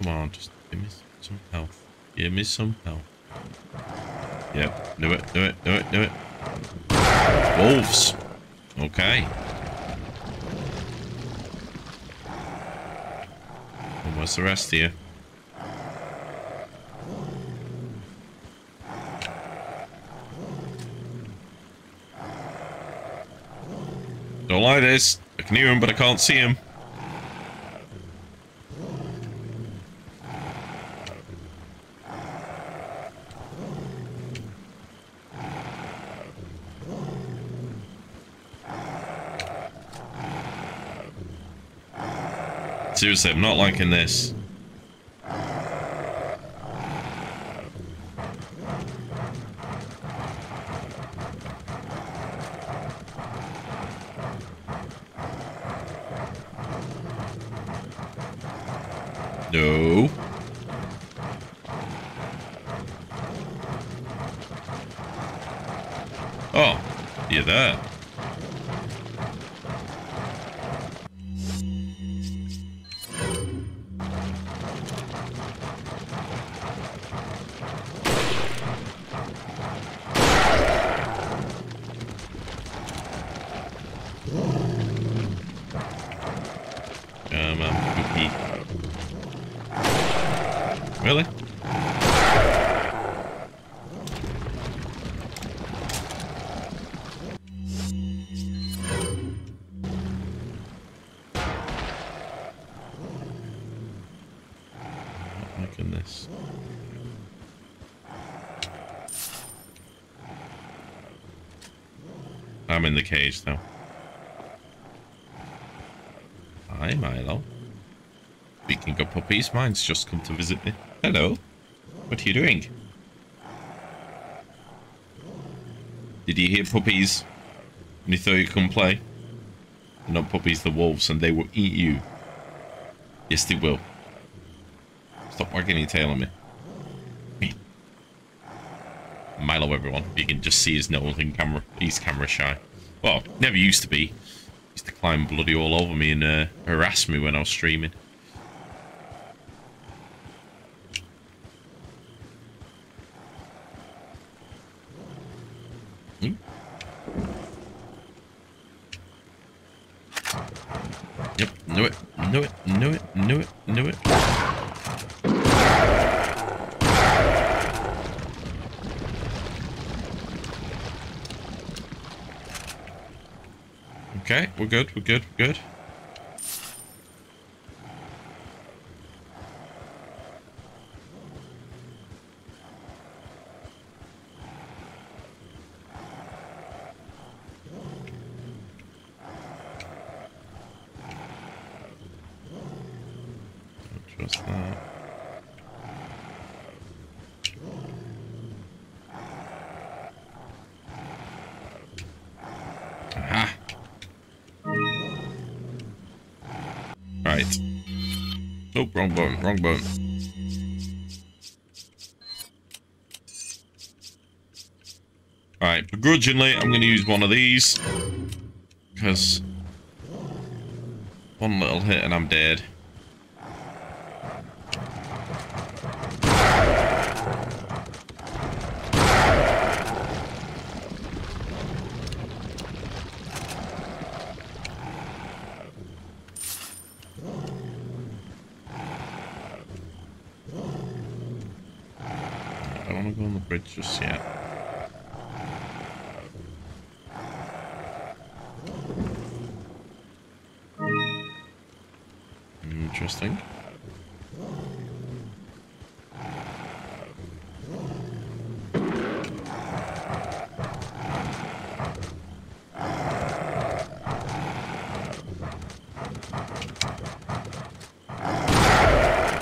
Come on, just give me some health. Give me some health. Yep, do it, do it, do it, do it. Wolves. Okay. And the rest here? Don't like this. I can hear him, but I can't see him. Seriously, I'm not liking this. Cage though. Hi, Milo. Speaking of puppies, mine's just come to visit me. Hello. What are you doing? Did you hear puppies? And you thought you couldn't play? They're not puppies, they're wolves, and they will eat you. Yes, they will. Stop wagging your tail on. Me. Milo, everyone. You can just see his nose in camera. He's camera shy. Well, never used to be. Used to climb bloody all over me and uh, harass me when I was streaming. Hmm? Yep, knew it, knew it, knew it, knew it, knew it. Okay, we're good, we're good, wrong button, wrong button. Alright, begrudgingly, I'm going to use one of these. Because one little hit and I'm dead. I don't just yet. Interesting.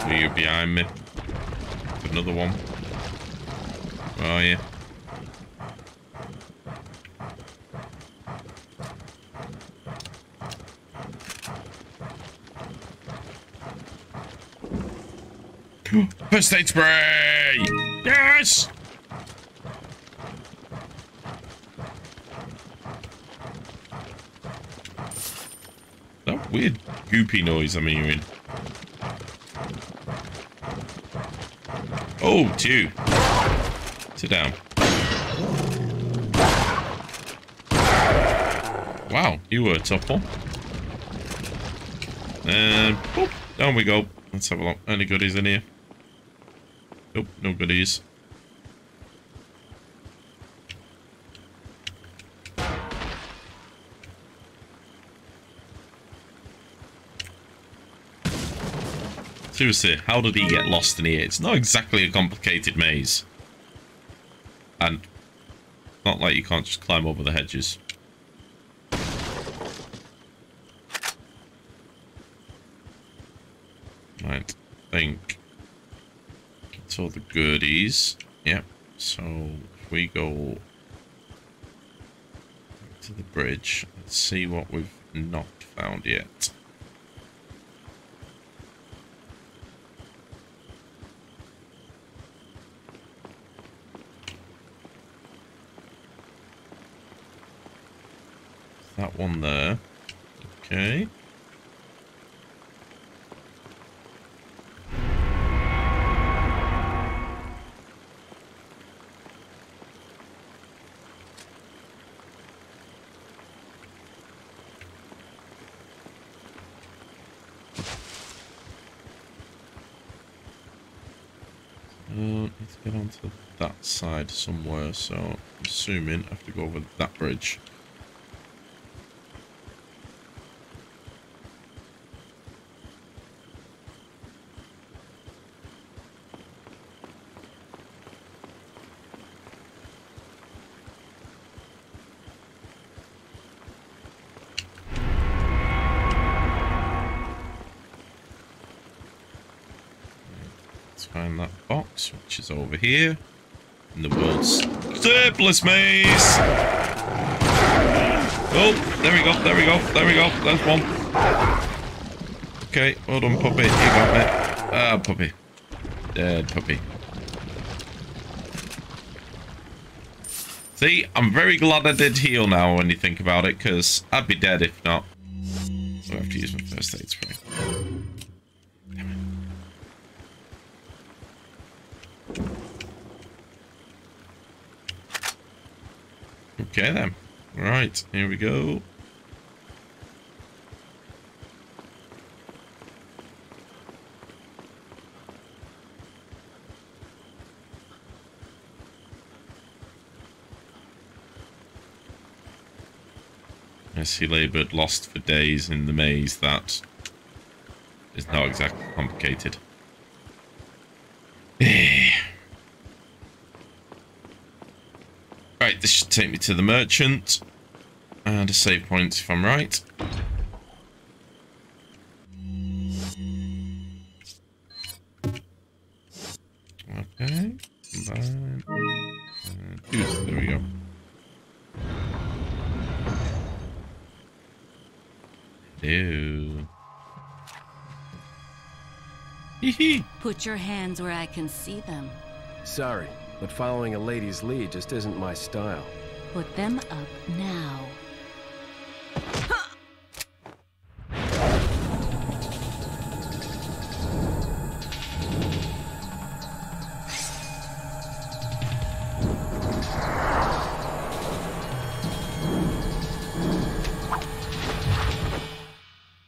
Are you behind me? Another one. Where are you? Aid spray! Yes! That weird goopy noise I'm hearing. Oh, two. Sit down. Wow, you were a tough one. And boop, down we go. Let's have a look. Any goodies in here? No goodies. Seriously, how did he get lost in here? It's not exactly a complicated maze. And not like you can't just climb over the hedges. Right, think. That's all the goodies. Yep. So if we go to the bridge, let's see what we've not found yet. That one there. Okay. Uh, need to get onto that side somewhere, so I'm assuming I have to go over that bridge. Let's find that box, which is over here. Surplus maze. Oh, there we go, there we go, there we go. There's one. Okay, hold on, puppy. You got me. Ah, puppy. Dead puppy. See, I'm very glad I did heal now when you think about it, because I'd be dead if not. So I have to use my first aid spray. Okay then. Right, here we go. As he laboured lost for days in the maze that is not exactly complicated. Right, this should take me to the merchant. And a save point if I'm right. Okay. Combine. Uh, two. There we go. Ew. Hee hee. Put your hands where I can see them. Sorry, but following a lady's lead just isn't my style. Put them up now.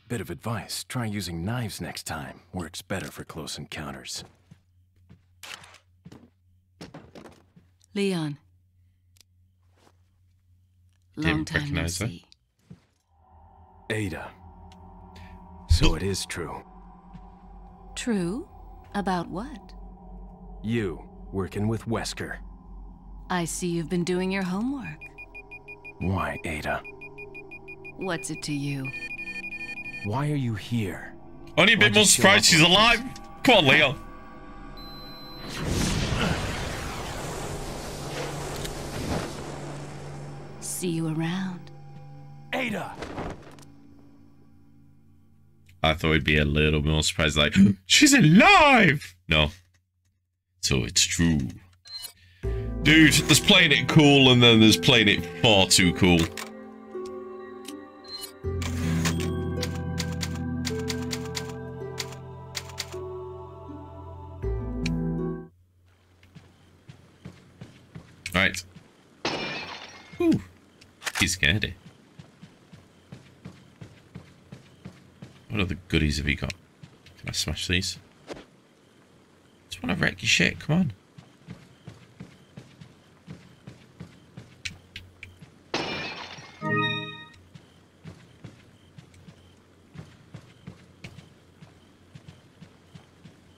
Bit of advice try using knives next time. Works better for close encounters. Leon. Didn't Long time no recognize her. see. Ada. So it is true. True? About what? You, working with Wesker. I see you've been doing your homework. Why, Ada? What's it to you? Why are you here? Only a bit Why'd more surprised she's alive. Come on, Leo. See you around. Ada! I thought it'd be a little more surprised, like, she's alive! No. So it's true. Dude, there's playing it cool and then there's playing it far too cool. He's scared. Eh? What other goodies have you got? Can I smash these? Just want to wreck your shit, come on.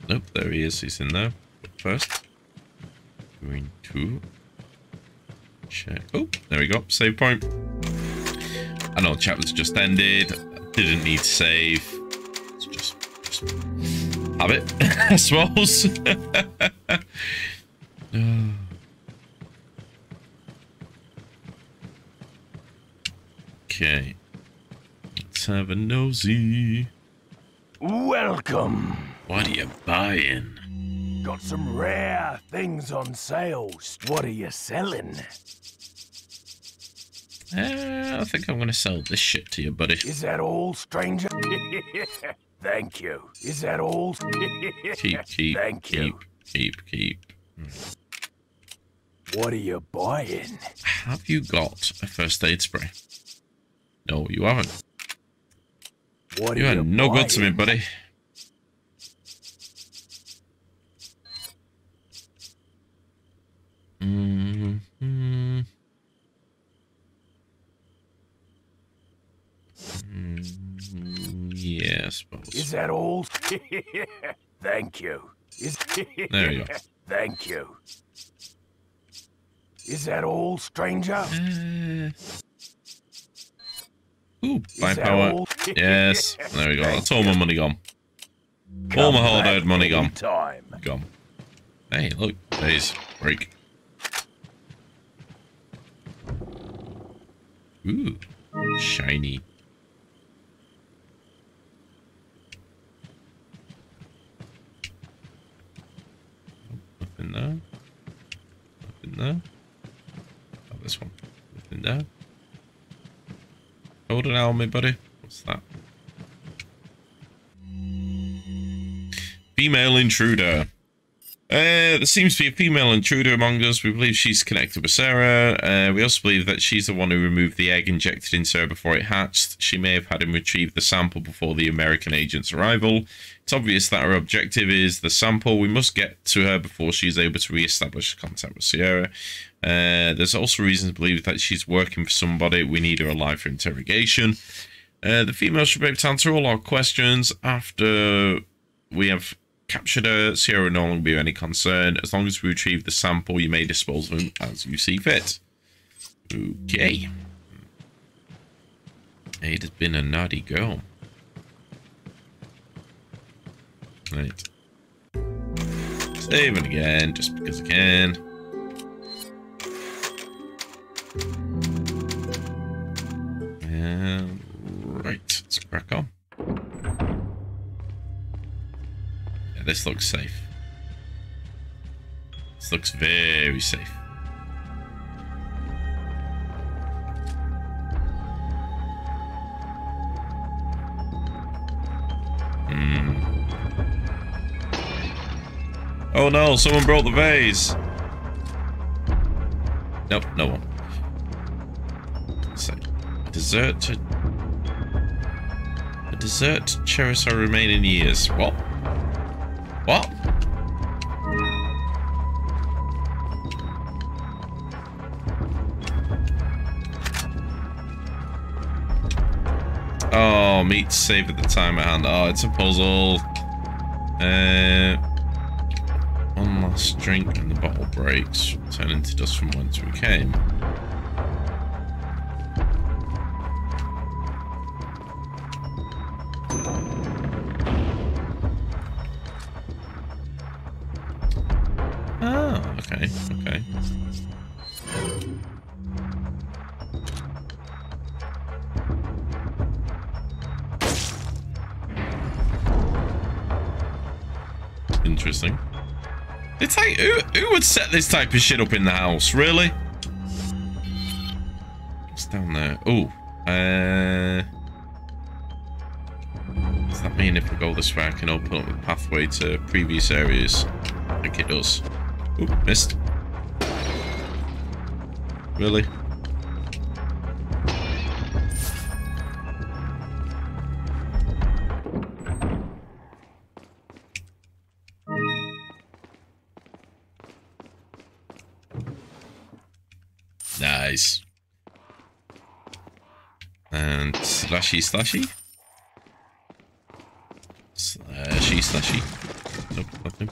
Nope, there he is. He's in there. First. Going to check. Oh, there we go. Save point. I know chat was just ended. Didn't need to save. Let's just, just have it, I suppose. Uh. okay. Let's have a nosy. Welcome. What are you buying? Got some rare things on sale. What are you selling? Uh, I think I'm going to sell this shit to you, buddy. Is that all, stranger? Thank you. Is that all? Keep, keep, Thank keep, you. keep, keep. What are you buying? Have you got a first aid spray? No, you haven't. What You are are you no good to me, buddy. Mm-hmm. Mm, yeah, I suppose. Is that all? Thank you. Is There you go. Thank you. Is that all, stranger? Uh, ooh, buy power. Yes, there we go. That's all my money gone. All my hard-earned money gone. Time. Gone. Hey, look, there's break. Ooh, shiny. Up in there. Up in there. Oh, this one. Nothing there. Hold it out me, buddy. What's that? Female intruder. Uh, there seems to be a female intruder among us. We believe she's connected with Sera. Uh, we also believe that she's the one who removed the egg injected in Sera before it hatched. She may have had him retrieve the sample before the American agent's arrival. It's obvious that her objective is the sample. We must get to her before she's able to re-establish contact with Sera. Uh, there's also reason to believe that she's working for somebody. We need her alive for interrogation. Uh, the female should be able to answer all our questions after we have captured her. Sera will no longer be of any concern. As long as we retrieve the sample, you may dispose of him as you see fit. Okay. Hmm. Ada's been a naughty girl. Right. Saving again, just because I can. And right, let's crack on. Yeah, this looks safe. This looks very safe. Hmm. Oh no, someone broke the vase. Nope, no one. So, a dessert to... A dessert to cherish our remaining years. What? What? Oh, meat save at the time at hand. Oh, it's a puzzle. Uh, one last drink and the bottle breaks. Turn into dust from whence we came. Set this type of shit up in the house? Really? What's down there? Oh, uh... Does that mean if I go this way, I can open up the pathway to previous areas? I think it does. Oh, missed. Really? Slashy slashy. Slashy slashy. Nope, nothing.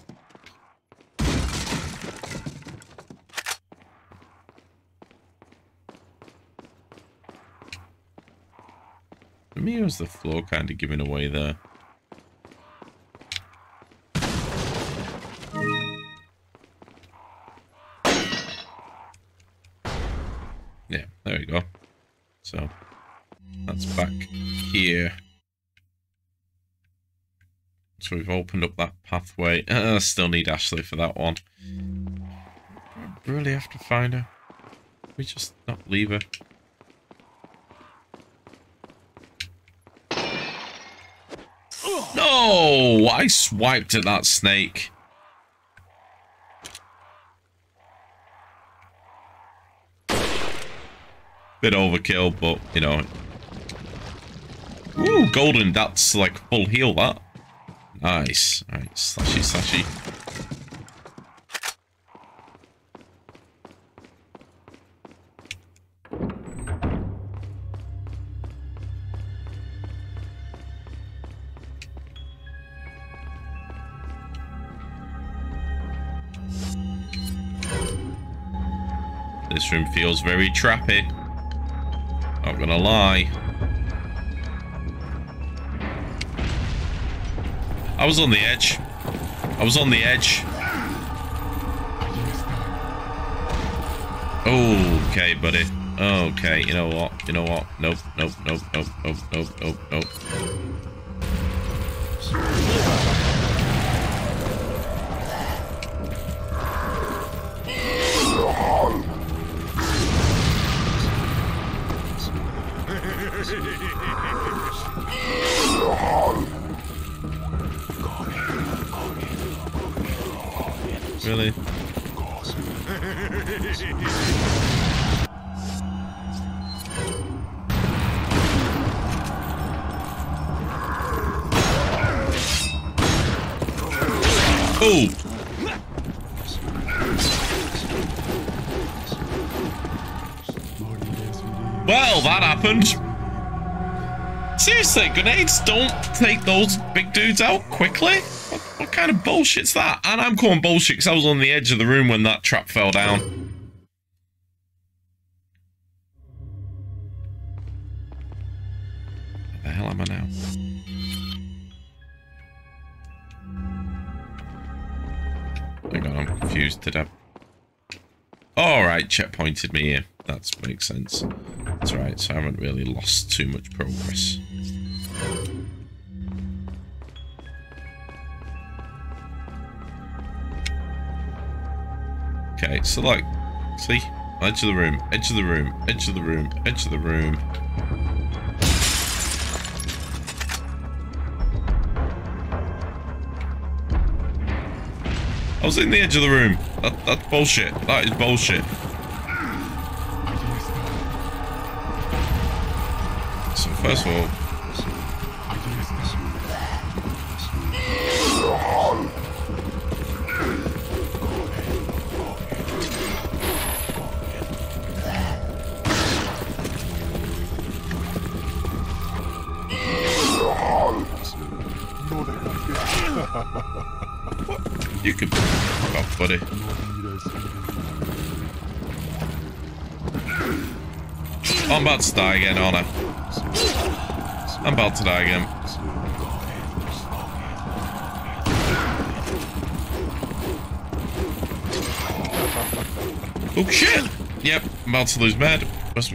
For me, was the floor kind of giving away there. Opened up that pathway. Uh, still need Ashley for that one. I Really have to find her. We just not leave her. No! I swiped at that snake. Bit overkill, but, you know. Ooh, golden. That's like full heal, that. Nice. Alright, slashy, slashy. This room feels very trappy. Not gonna lie. I was on the edge. I was on the edge. Okay, buddy. Okay, you know what? You know what? Nope, nope, nope, nope, nope, nope, nope, nope. Oh! Well, that happened. Seriously, grenades don't take those big dudes out quickly? What, what kind of bullshit's that? And I'm calling bullshit because I was on the edge of the room when that trap fell down. The hell am I now? Hang on, I'm confused. Did I... Alright, checkpointed me here. That makes sense. That's right, so I haven't really lost too much progress. Okay, so like, see? Edge of the room, edge of the room, edge of the room, edge of the room. I was in the edge of the room. That, that's bullshit. That is bullshit. So first of all... about to die again, aren't I? I'm about to die again. Oh shit! Yep, I'm about to lose med. Must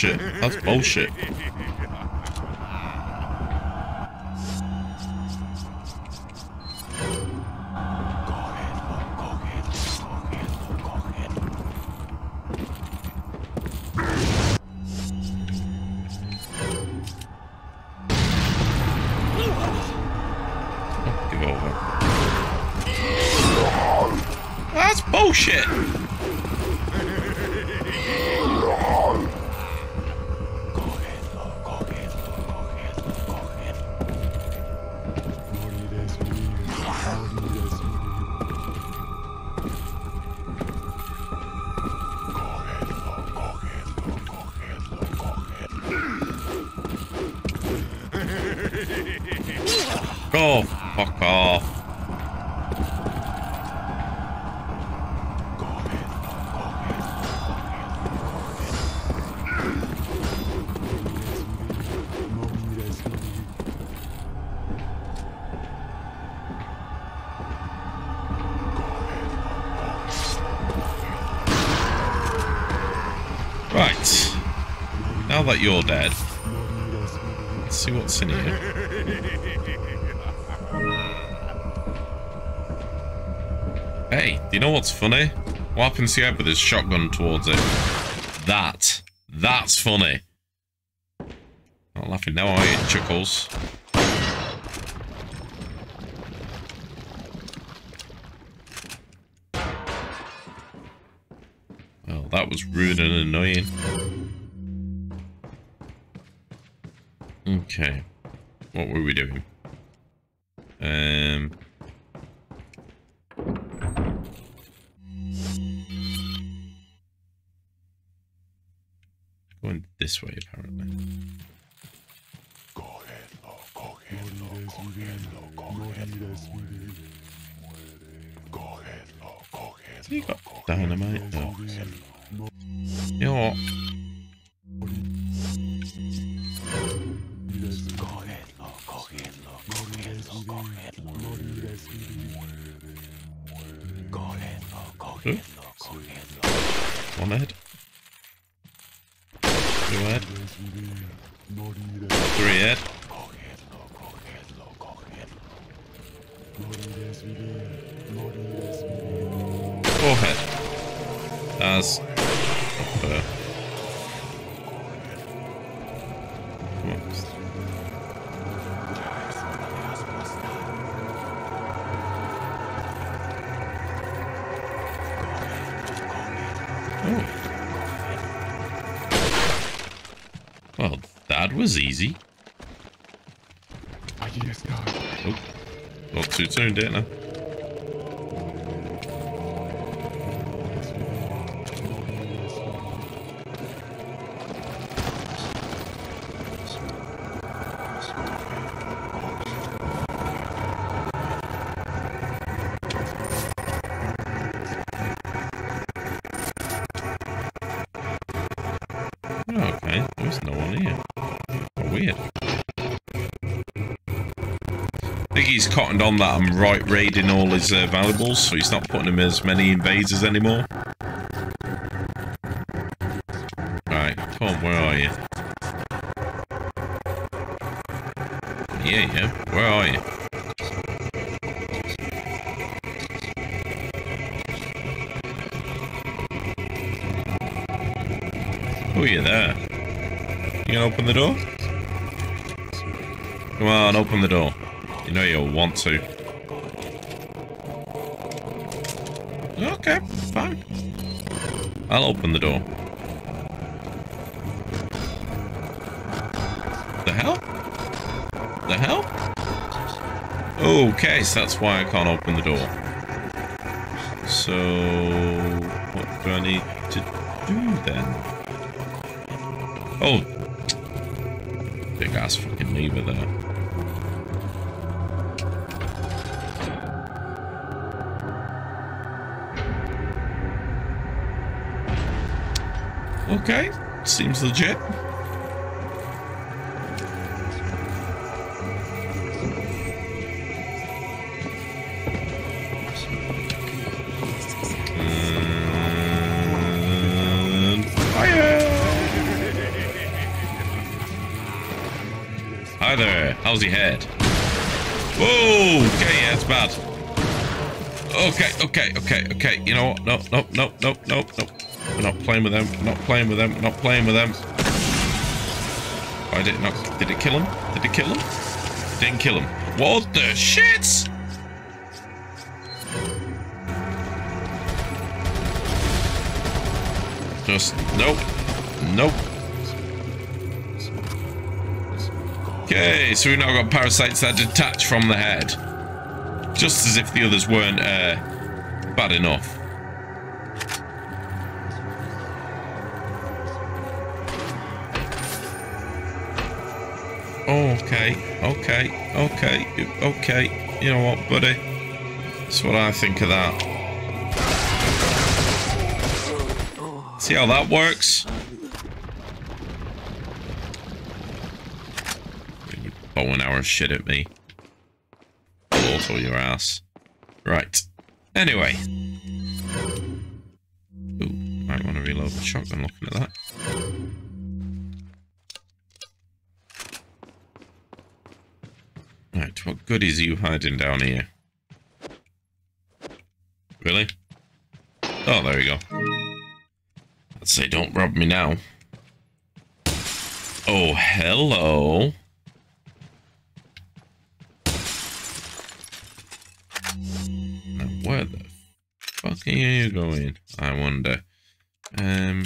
bullshit. That's bullshit. That you're dead, let's see what's in here. Hey, do you know what's funny? What happens here with his shotgun towards it? That. That's funny. Not laughing now, are you, Chuckles? Well, that was rude and annoying. Okay. What were we doing? Um... Going this way, apparently. You got dynamite? No. You know what? Ooh. One head. Was easy. Oh. Not too soon, didn't I? He's cottoned on that I'm right raiding all his uh, valuables, so he's not putting him as many invaders anymore. Right, Tom, where are you? Yeah, yeah, where are you? Oh, you there? You gonna open the door? Come on, open the door. You know you'll want to. Okay, fine. I'll open the door. The hell? The hell? Okay, so that's why I can't open the door. So, what do I need to do then? Oh, big ass fucking lever there. Okay, seems legit. Hi there, how's your head? Whoa, okay, yeah, it's bad. Okay, okay, okay, okay. You know what? No, no, no, no, no, no. We're not playing with them. We're not playing with them. We're not playing with them. Why did it not? Did it kill him? Did it kill him? Didn't kill him. What the shit? Just nope, nope. Okay, so we've now got parasites that detach from the head, just as if the others weren't uh, bad enough. Okay, okay, okay, okay. You know what, buddy? That's what I think of that. See how that works? You bow and arrow shit at me. Auto your ass. Right. Anyway. Ooh, might want to reload the shotgun looking at that. Goodies are you hiding down here? Really? Oh, there we go. Let's say don't rob me now. Oh, hello. Now, where the fuck are you going? I wonder. Um...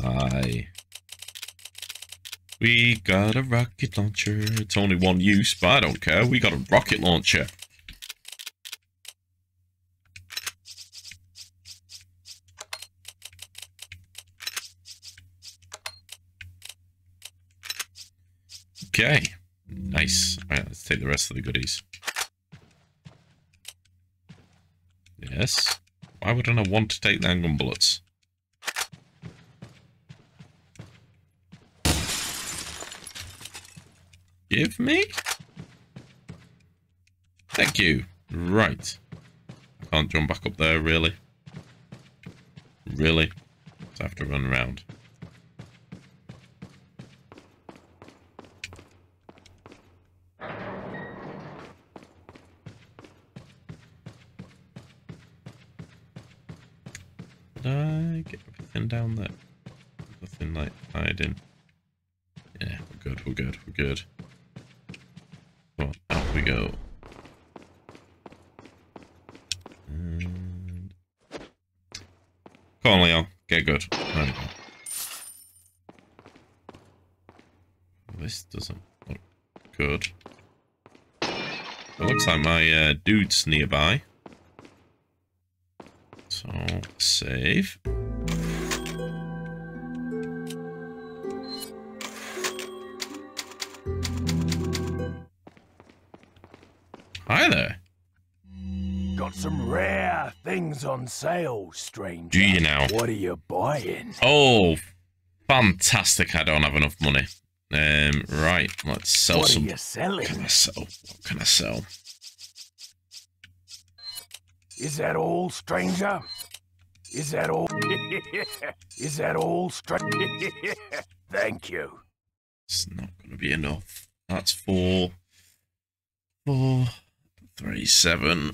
Hi. We got a rocket launcher. It's only one use, but I don't care. We got a rocket launcher. Okay. Nice. Alright, let's take the rest of the goodies. Yes. Why wouldn't I want to take the handgun bullets? Give me? Thank you. Right. Can't jump back up there, really. Really? I have to run around. I get down there? Nothing like hiding. Yeah, we're good, we're good, we're good. Come on, out we go. And... Come on, Leon. Get good. There we go. This doesn't look good. It looks like my uh, dude's nearby. So, save. Hi there. Got some rare things on sale, stranger. Do you now? What are you Oh, fantastic. I don't have enough money. Um, right, let's sell what some. are you selling? Can I sell? What can I sell? Is that all, stranger? Is that all? Is that all, stranger? Thank you. It's not going to be enough. That's four, four, three, seven.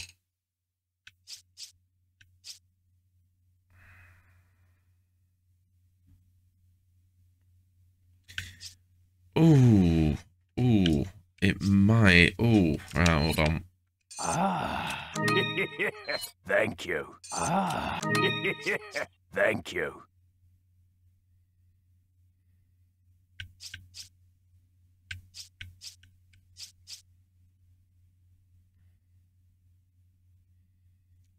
Ooh, ooh, it might. Ooh, right, hold on. Ah. Thank you. Ah. Thank you.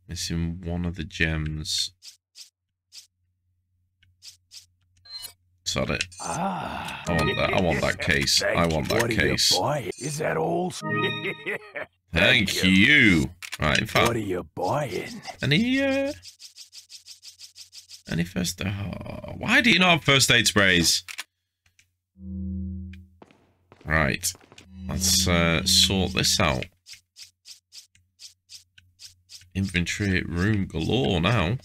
Missing one of the gems. Sod it. Ah. I want that. I want that case. I want that case. Are you buying? Is that all? Thank you. Right, in fact, What are you buying? any uh, any first? Oh, why do you not have first aid sprays? Right, let's uh, sort this out. Inventory room galore now.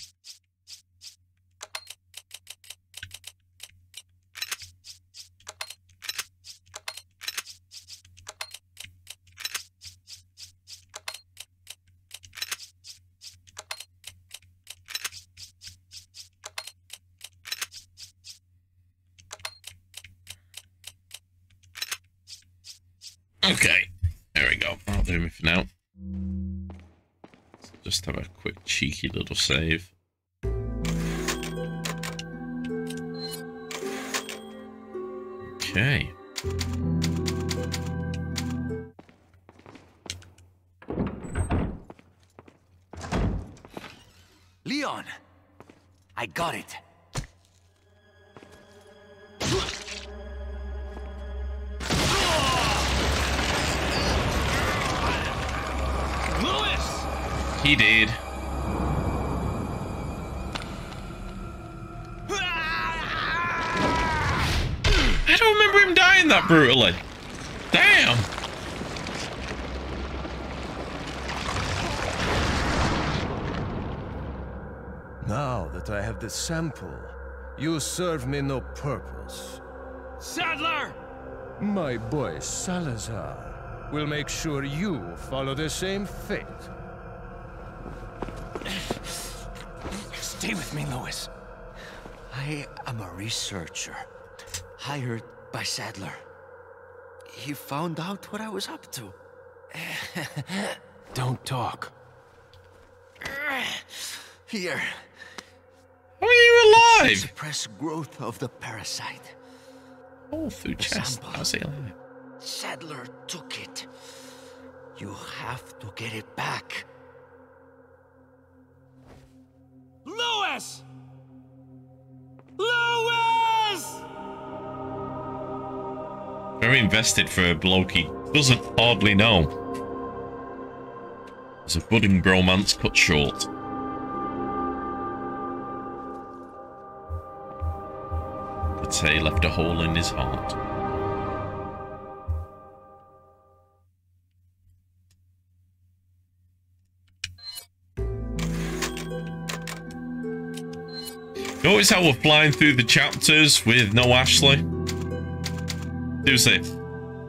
Okay, there we go. That'll do me for now. Just have a quick cheeky little save. Okay. Sample, you serve me no purpose. Sadler! My boy Salazar will make sure you follow the same fate. Stay with me, Luis. I am a researcher, hired by Sadler. He found out what I was up to. Don't talk. Here. How are alive? Suppress growth of the parasite. Oh, through The chest. sample. How's he alive? Saddler took it. You have to get it back. Luis! Luis! Very invested for a bloke he doesn't hardly know. There's a budding bromance cut short. I'd say left a hole in his heart. Notice how we're flying through the chapters with no Ashley? Seriously,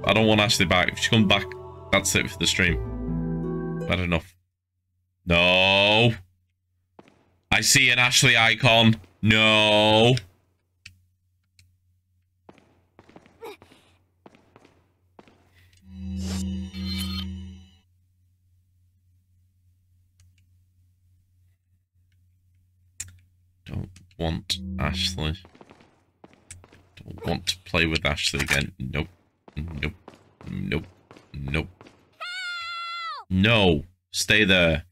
I don't want Ashley back. If she comes back, that's it for the stream. Bad enough. No. I see an Ashley icon. No. Want Ashley. Don't want to play with Ashley again. Nope. Nope. Nope. Nope. No. Stay there.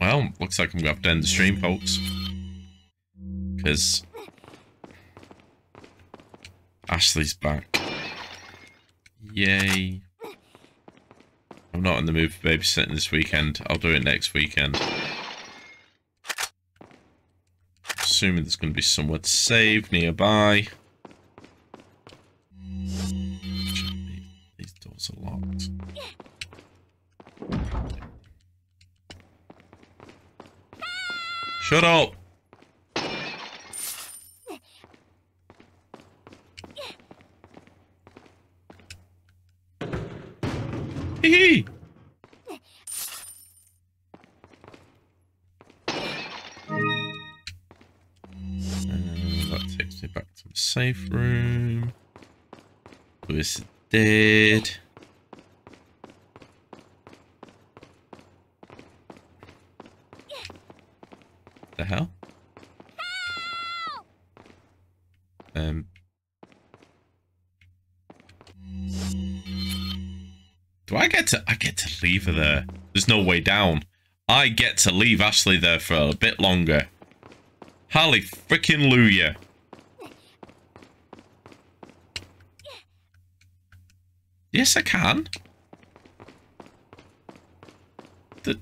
Well, looks like I'm going to have to end the stream, folks. Because... Ashley's back. Yay. I'm not in the mood for babysitting this weekend. I'll do it next weekend. Assuming there's going to be somewhere to save nearby. These doors are locked. Shut up! Dead. The hell? Um. Do I get to? I get to leave her there. There's no way down. I get to leave Ashley there for a bit longer. Holly freaking Luya. Yes, I can. The...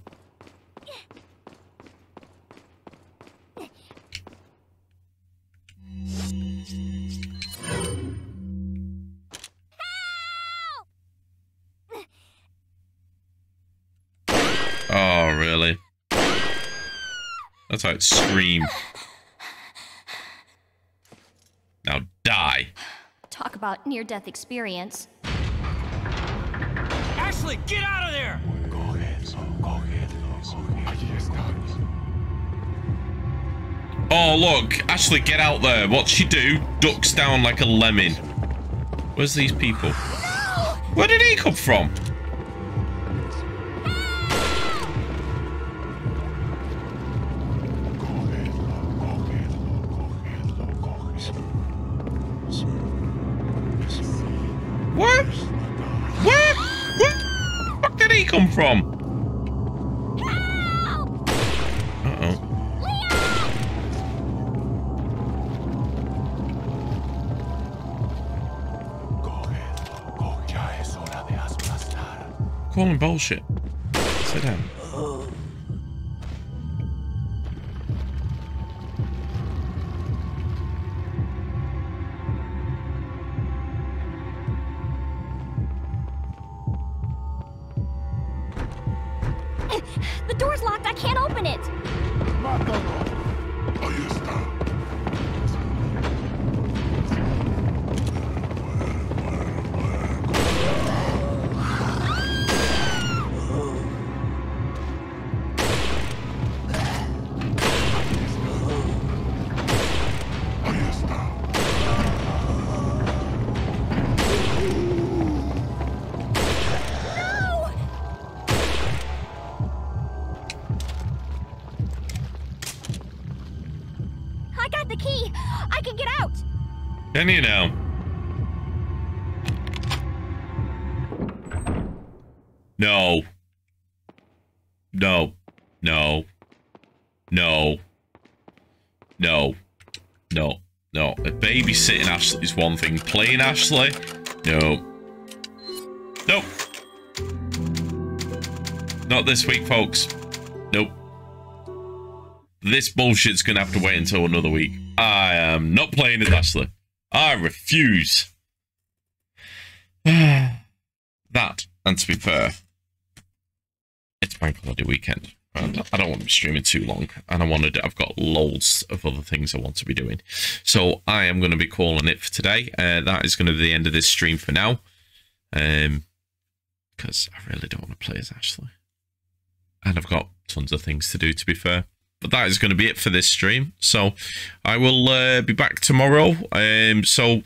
Oh, really? That's how it scream. Now die. Talk about near-death experience. Ashley, get out of there! Oh, look. Ashley, get out there. What's she do? Ducks down like a lemon. Where's these people? Where did he come from? Calling bullshit. Sit down. Can you now? No. No. No. No. No. No. No. Babysitting Ashley is one thing. Playing Ashley? No. Nope. Not this week, folks. Nope. This bullshit's gonna have to wait until another week. I am not playing as Ashley. I refuse. that, and to be fair, it's bank holiday weekend. And I don't want to be streaming too long, and I wanted. I've got loads of other things I want to be doing, so I am going to be calling it for today. Uh, that is going to be the end of this stream for now. Um, because I really don't want to play as Ashley. And I've got tons of things to do, to be fair. But that is going to be it for this stream. So I will uh, be back tomorrow. Um, so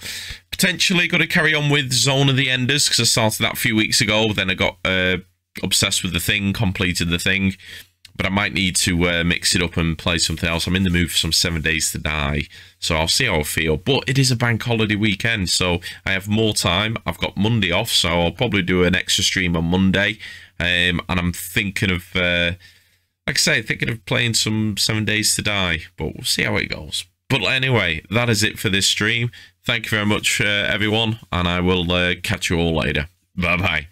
potentially going to carry on with Zone of the Enders because I started that a few weeks ago. Then I got uh, obsessed with the thing, completed the thing. But I might need to uh, mix it up and play something else. I'm in the mood for some Seven Days to Die. So I'll see how I feel. But it is a bank holiday weekend. So I have more time. I've got Monday off. So I'll probably do an extra stream on Monday. Um, and I'm thinking of... Like I say, thinking of playing some Seven Days to Die, but we'll see how it goes. But anyway, that is it for this stream. Thank you very much, uh, everyone, and I will uh, catch you all later. Bye bye.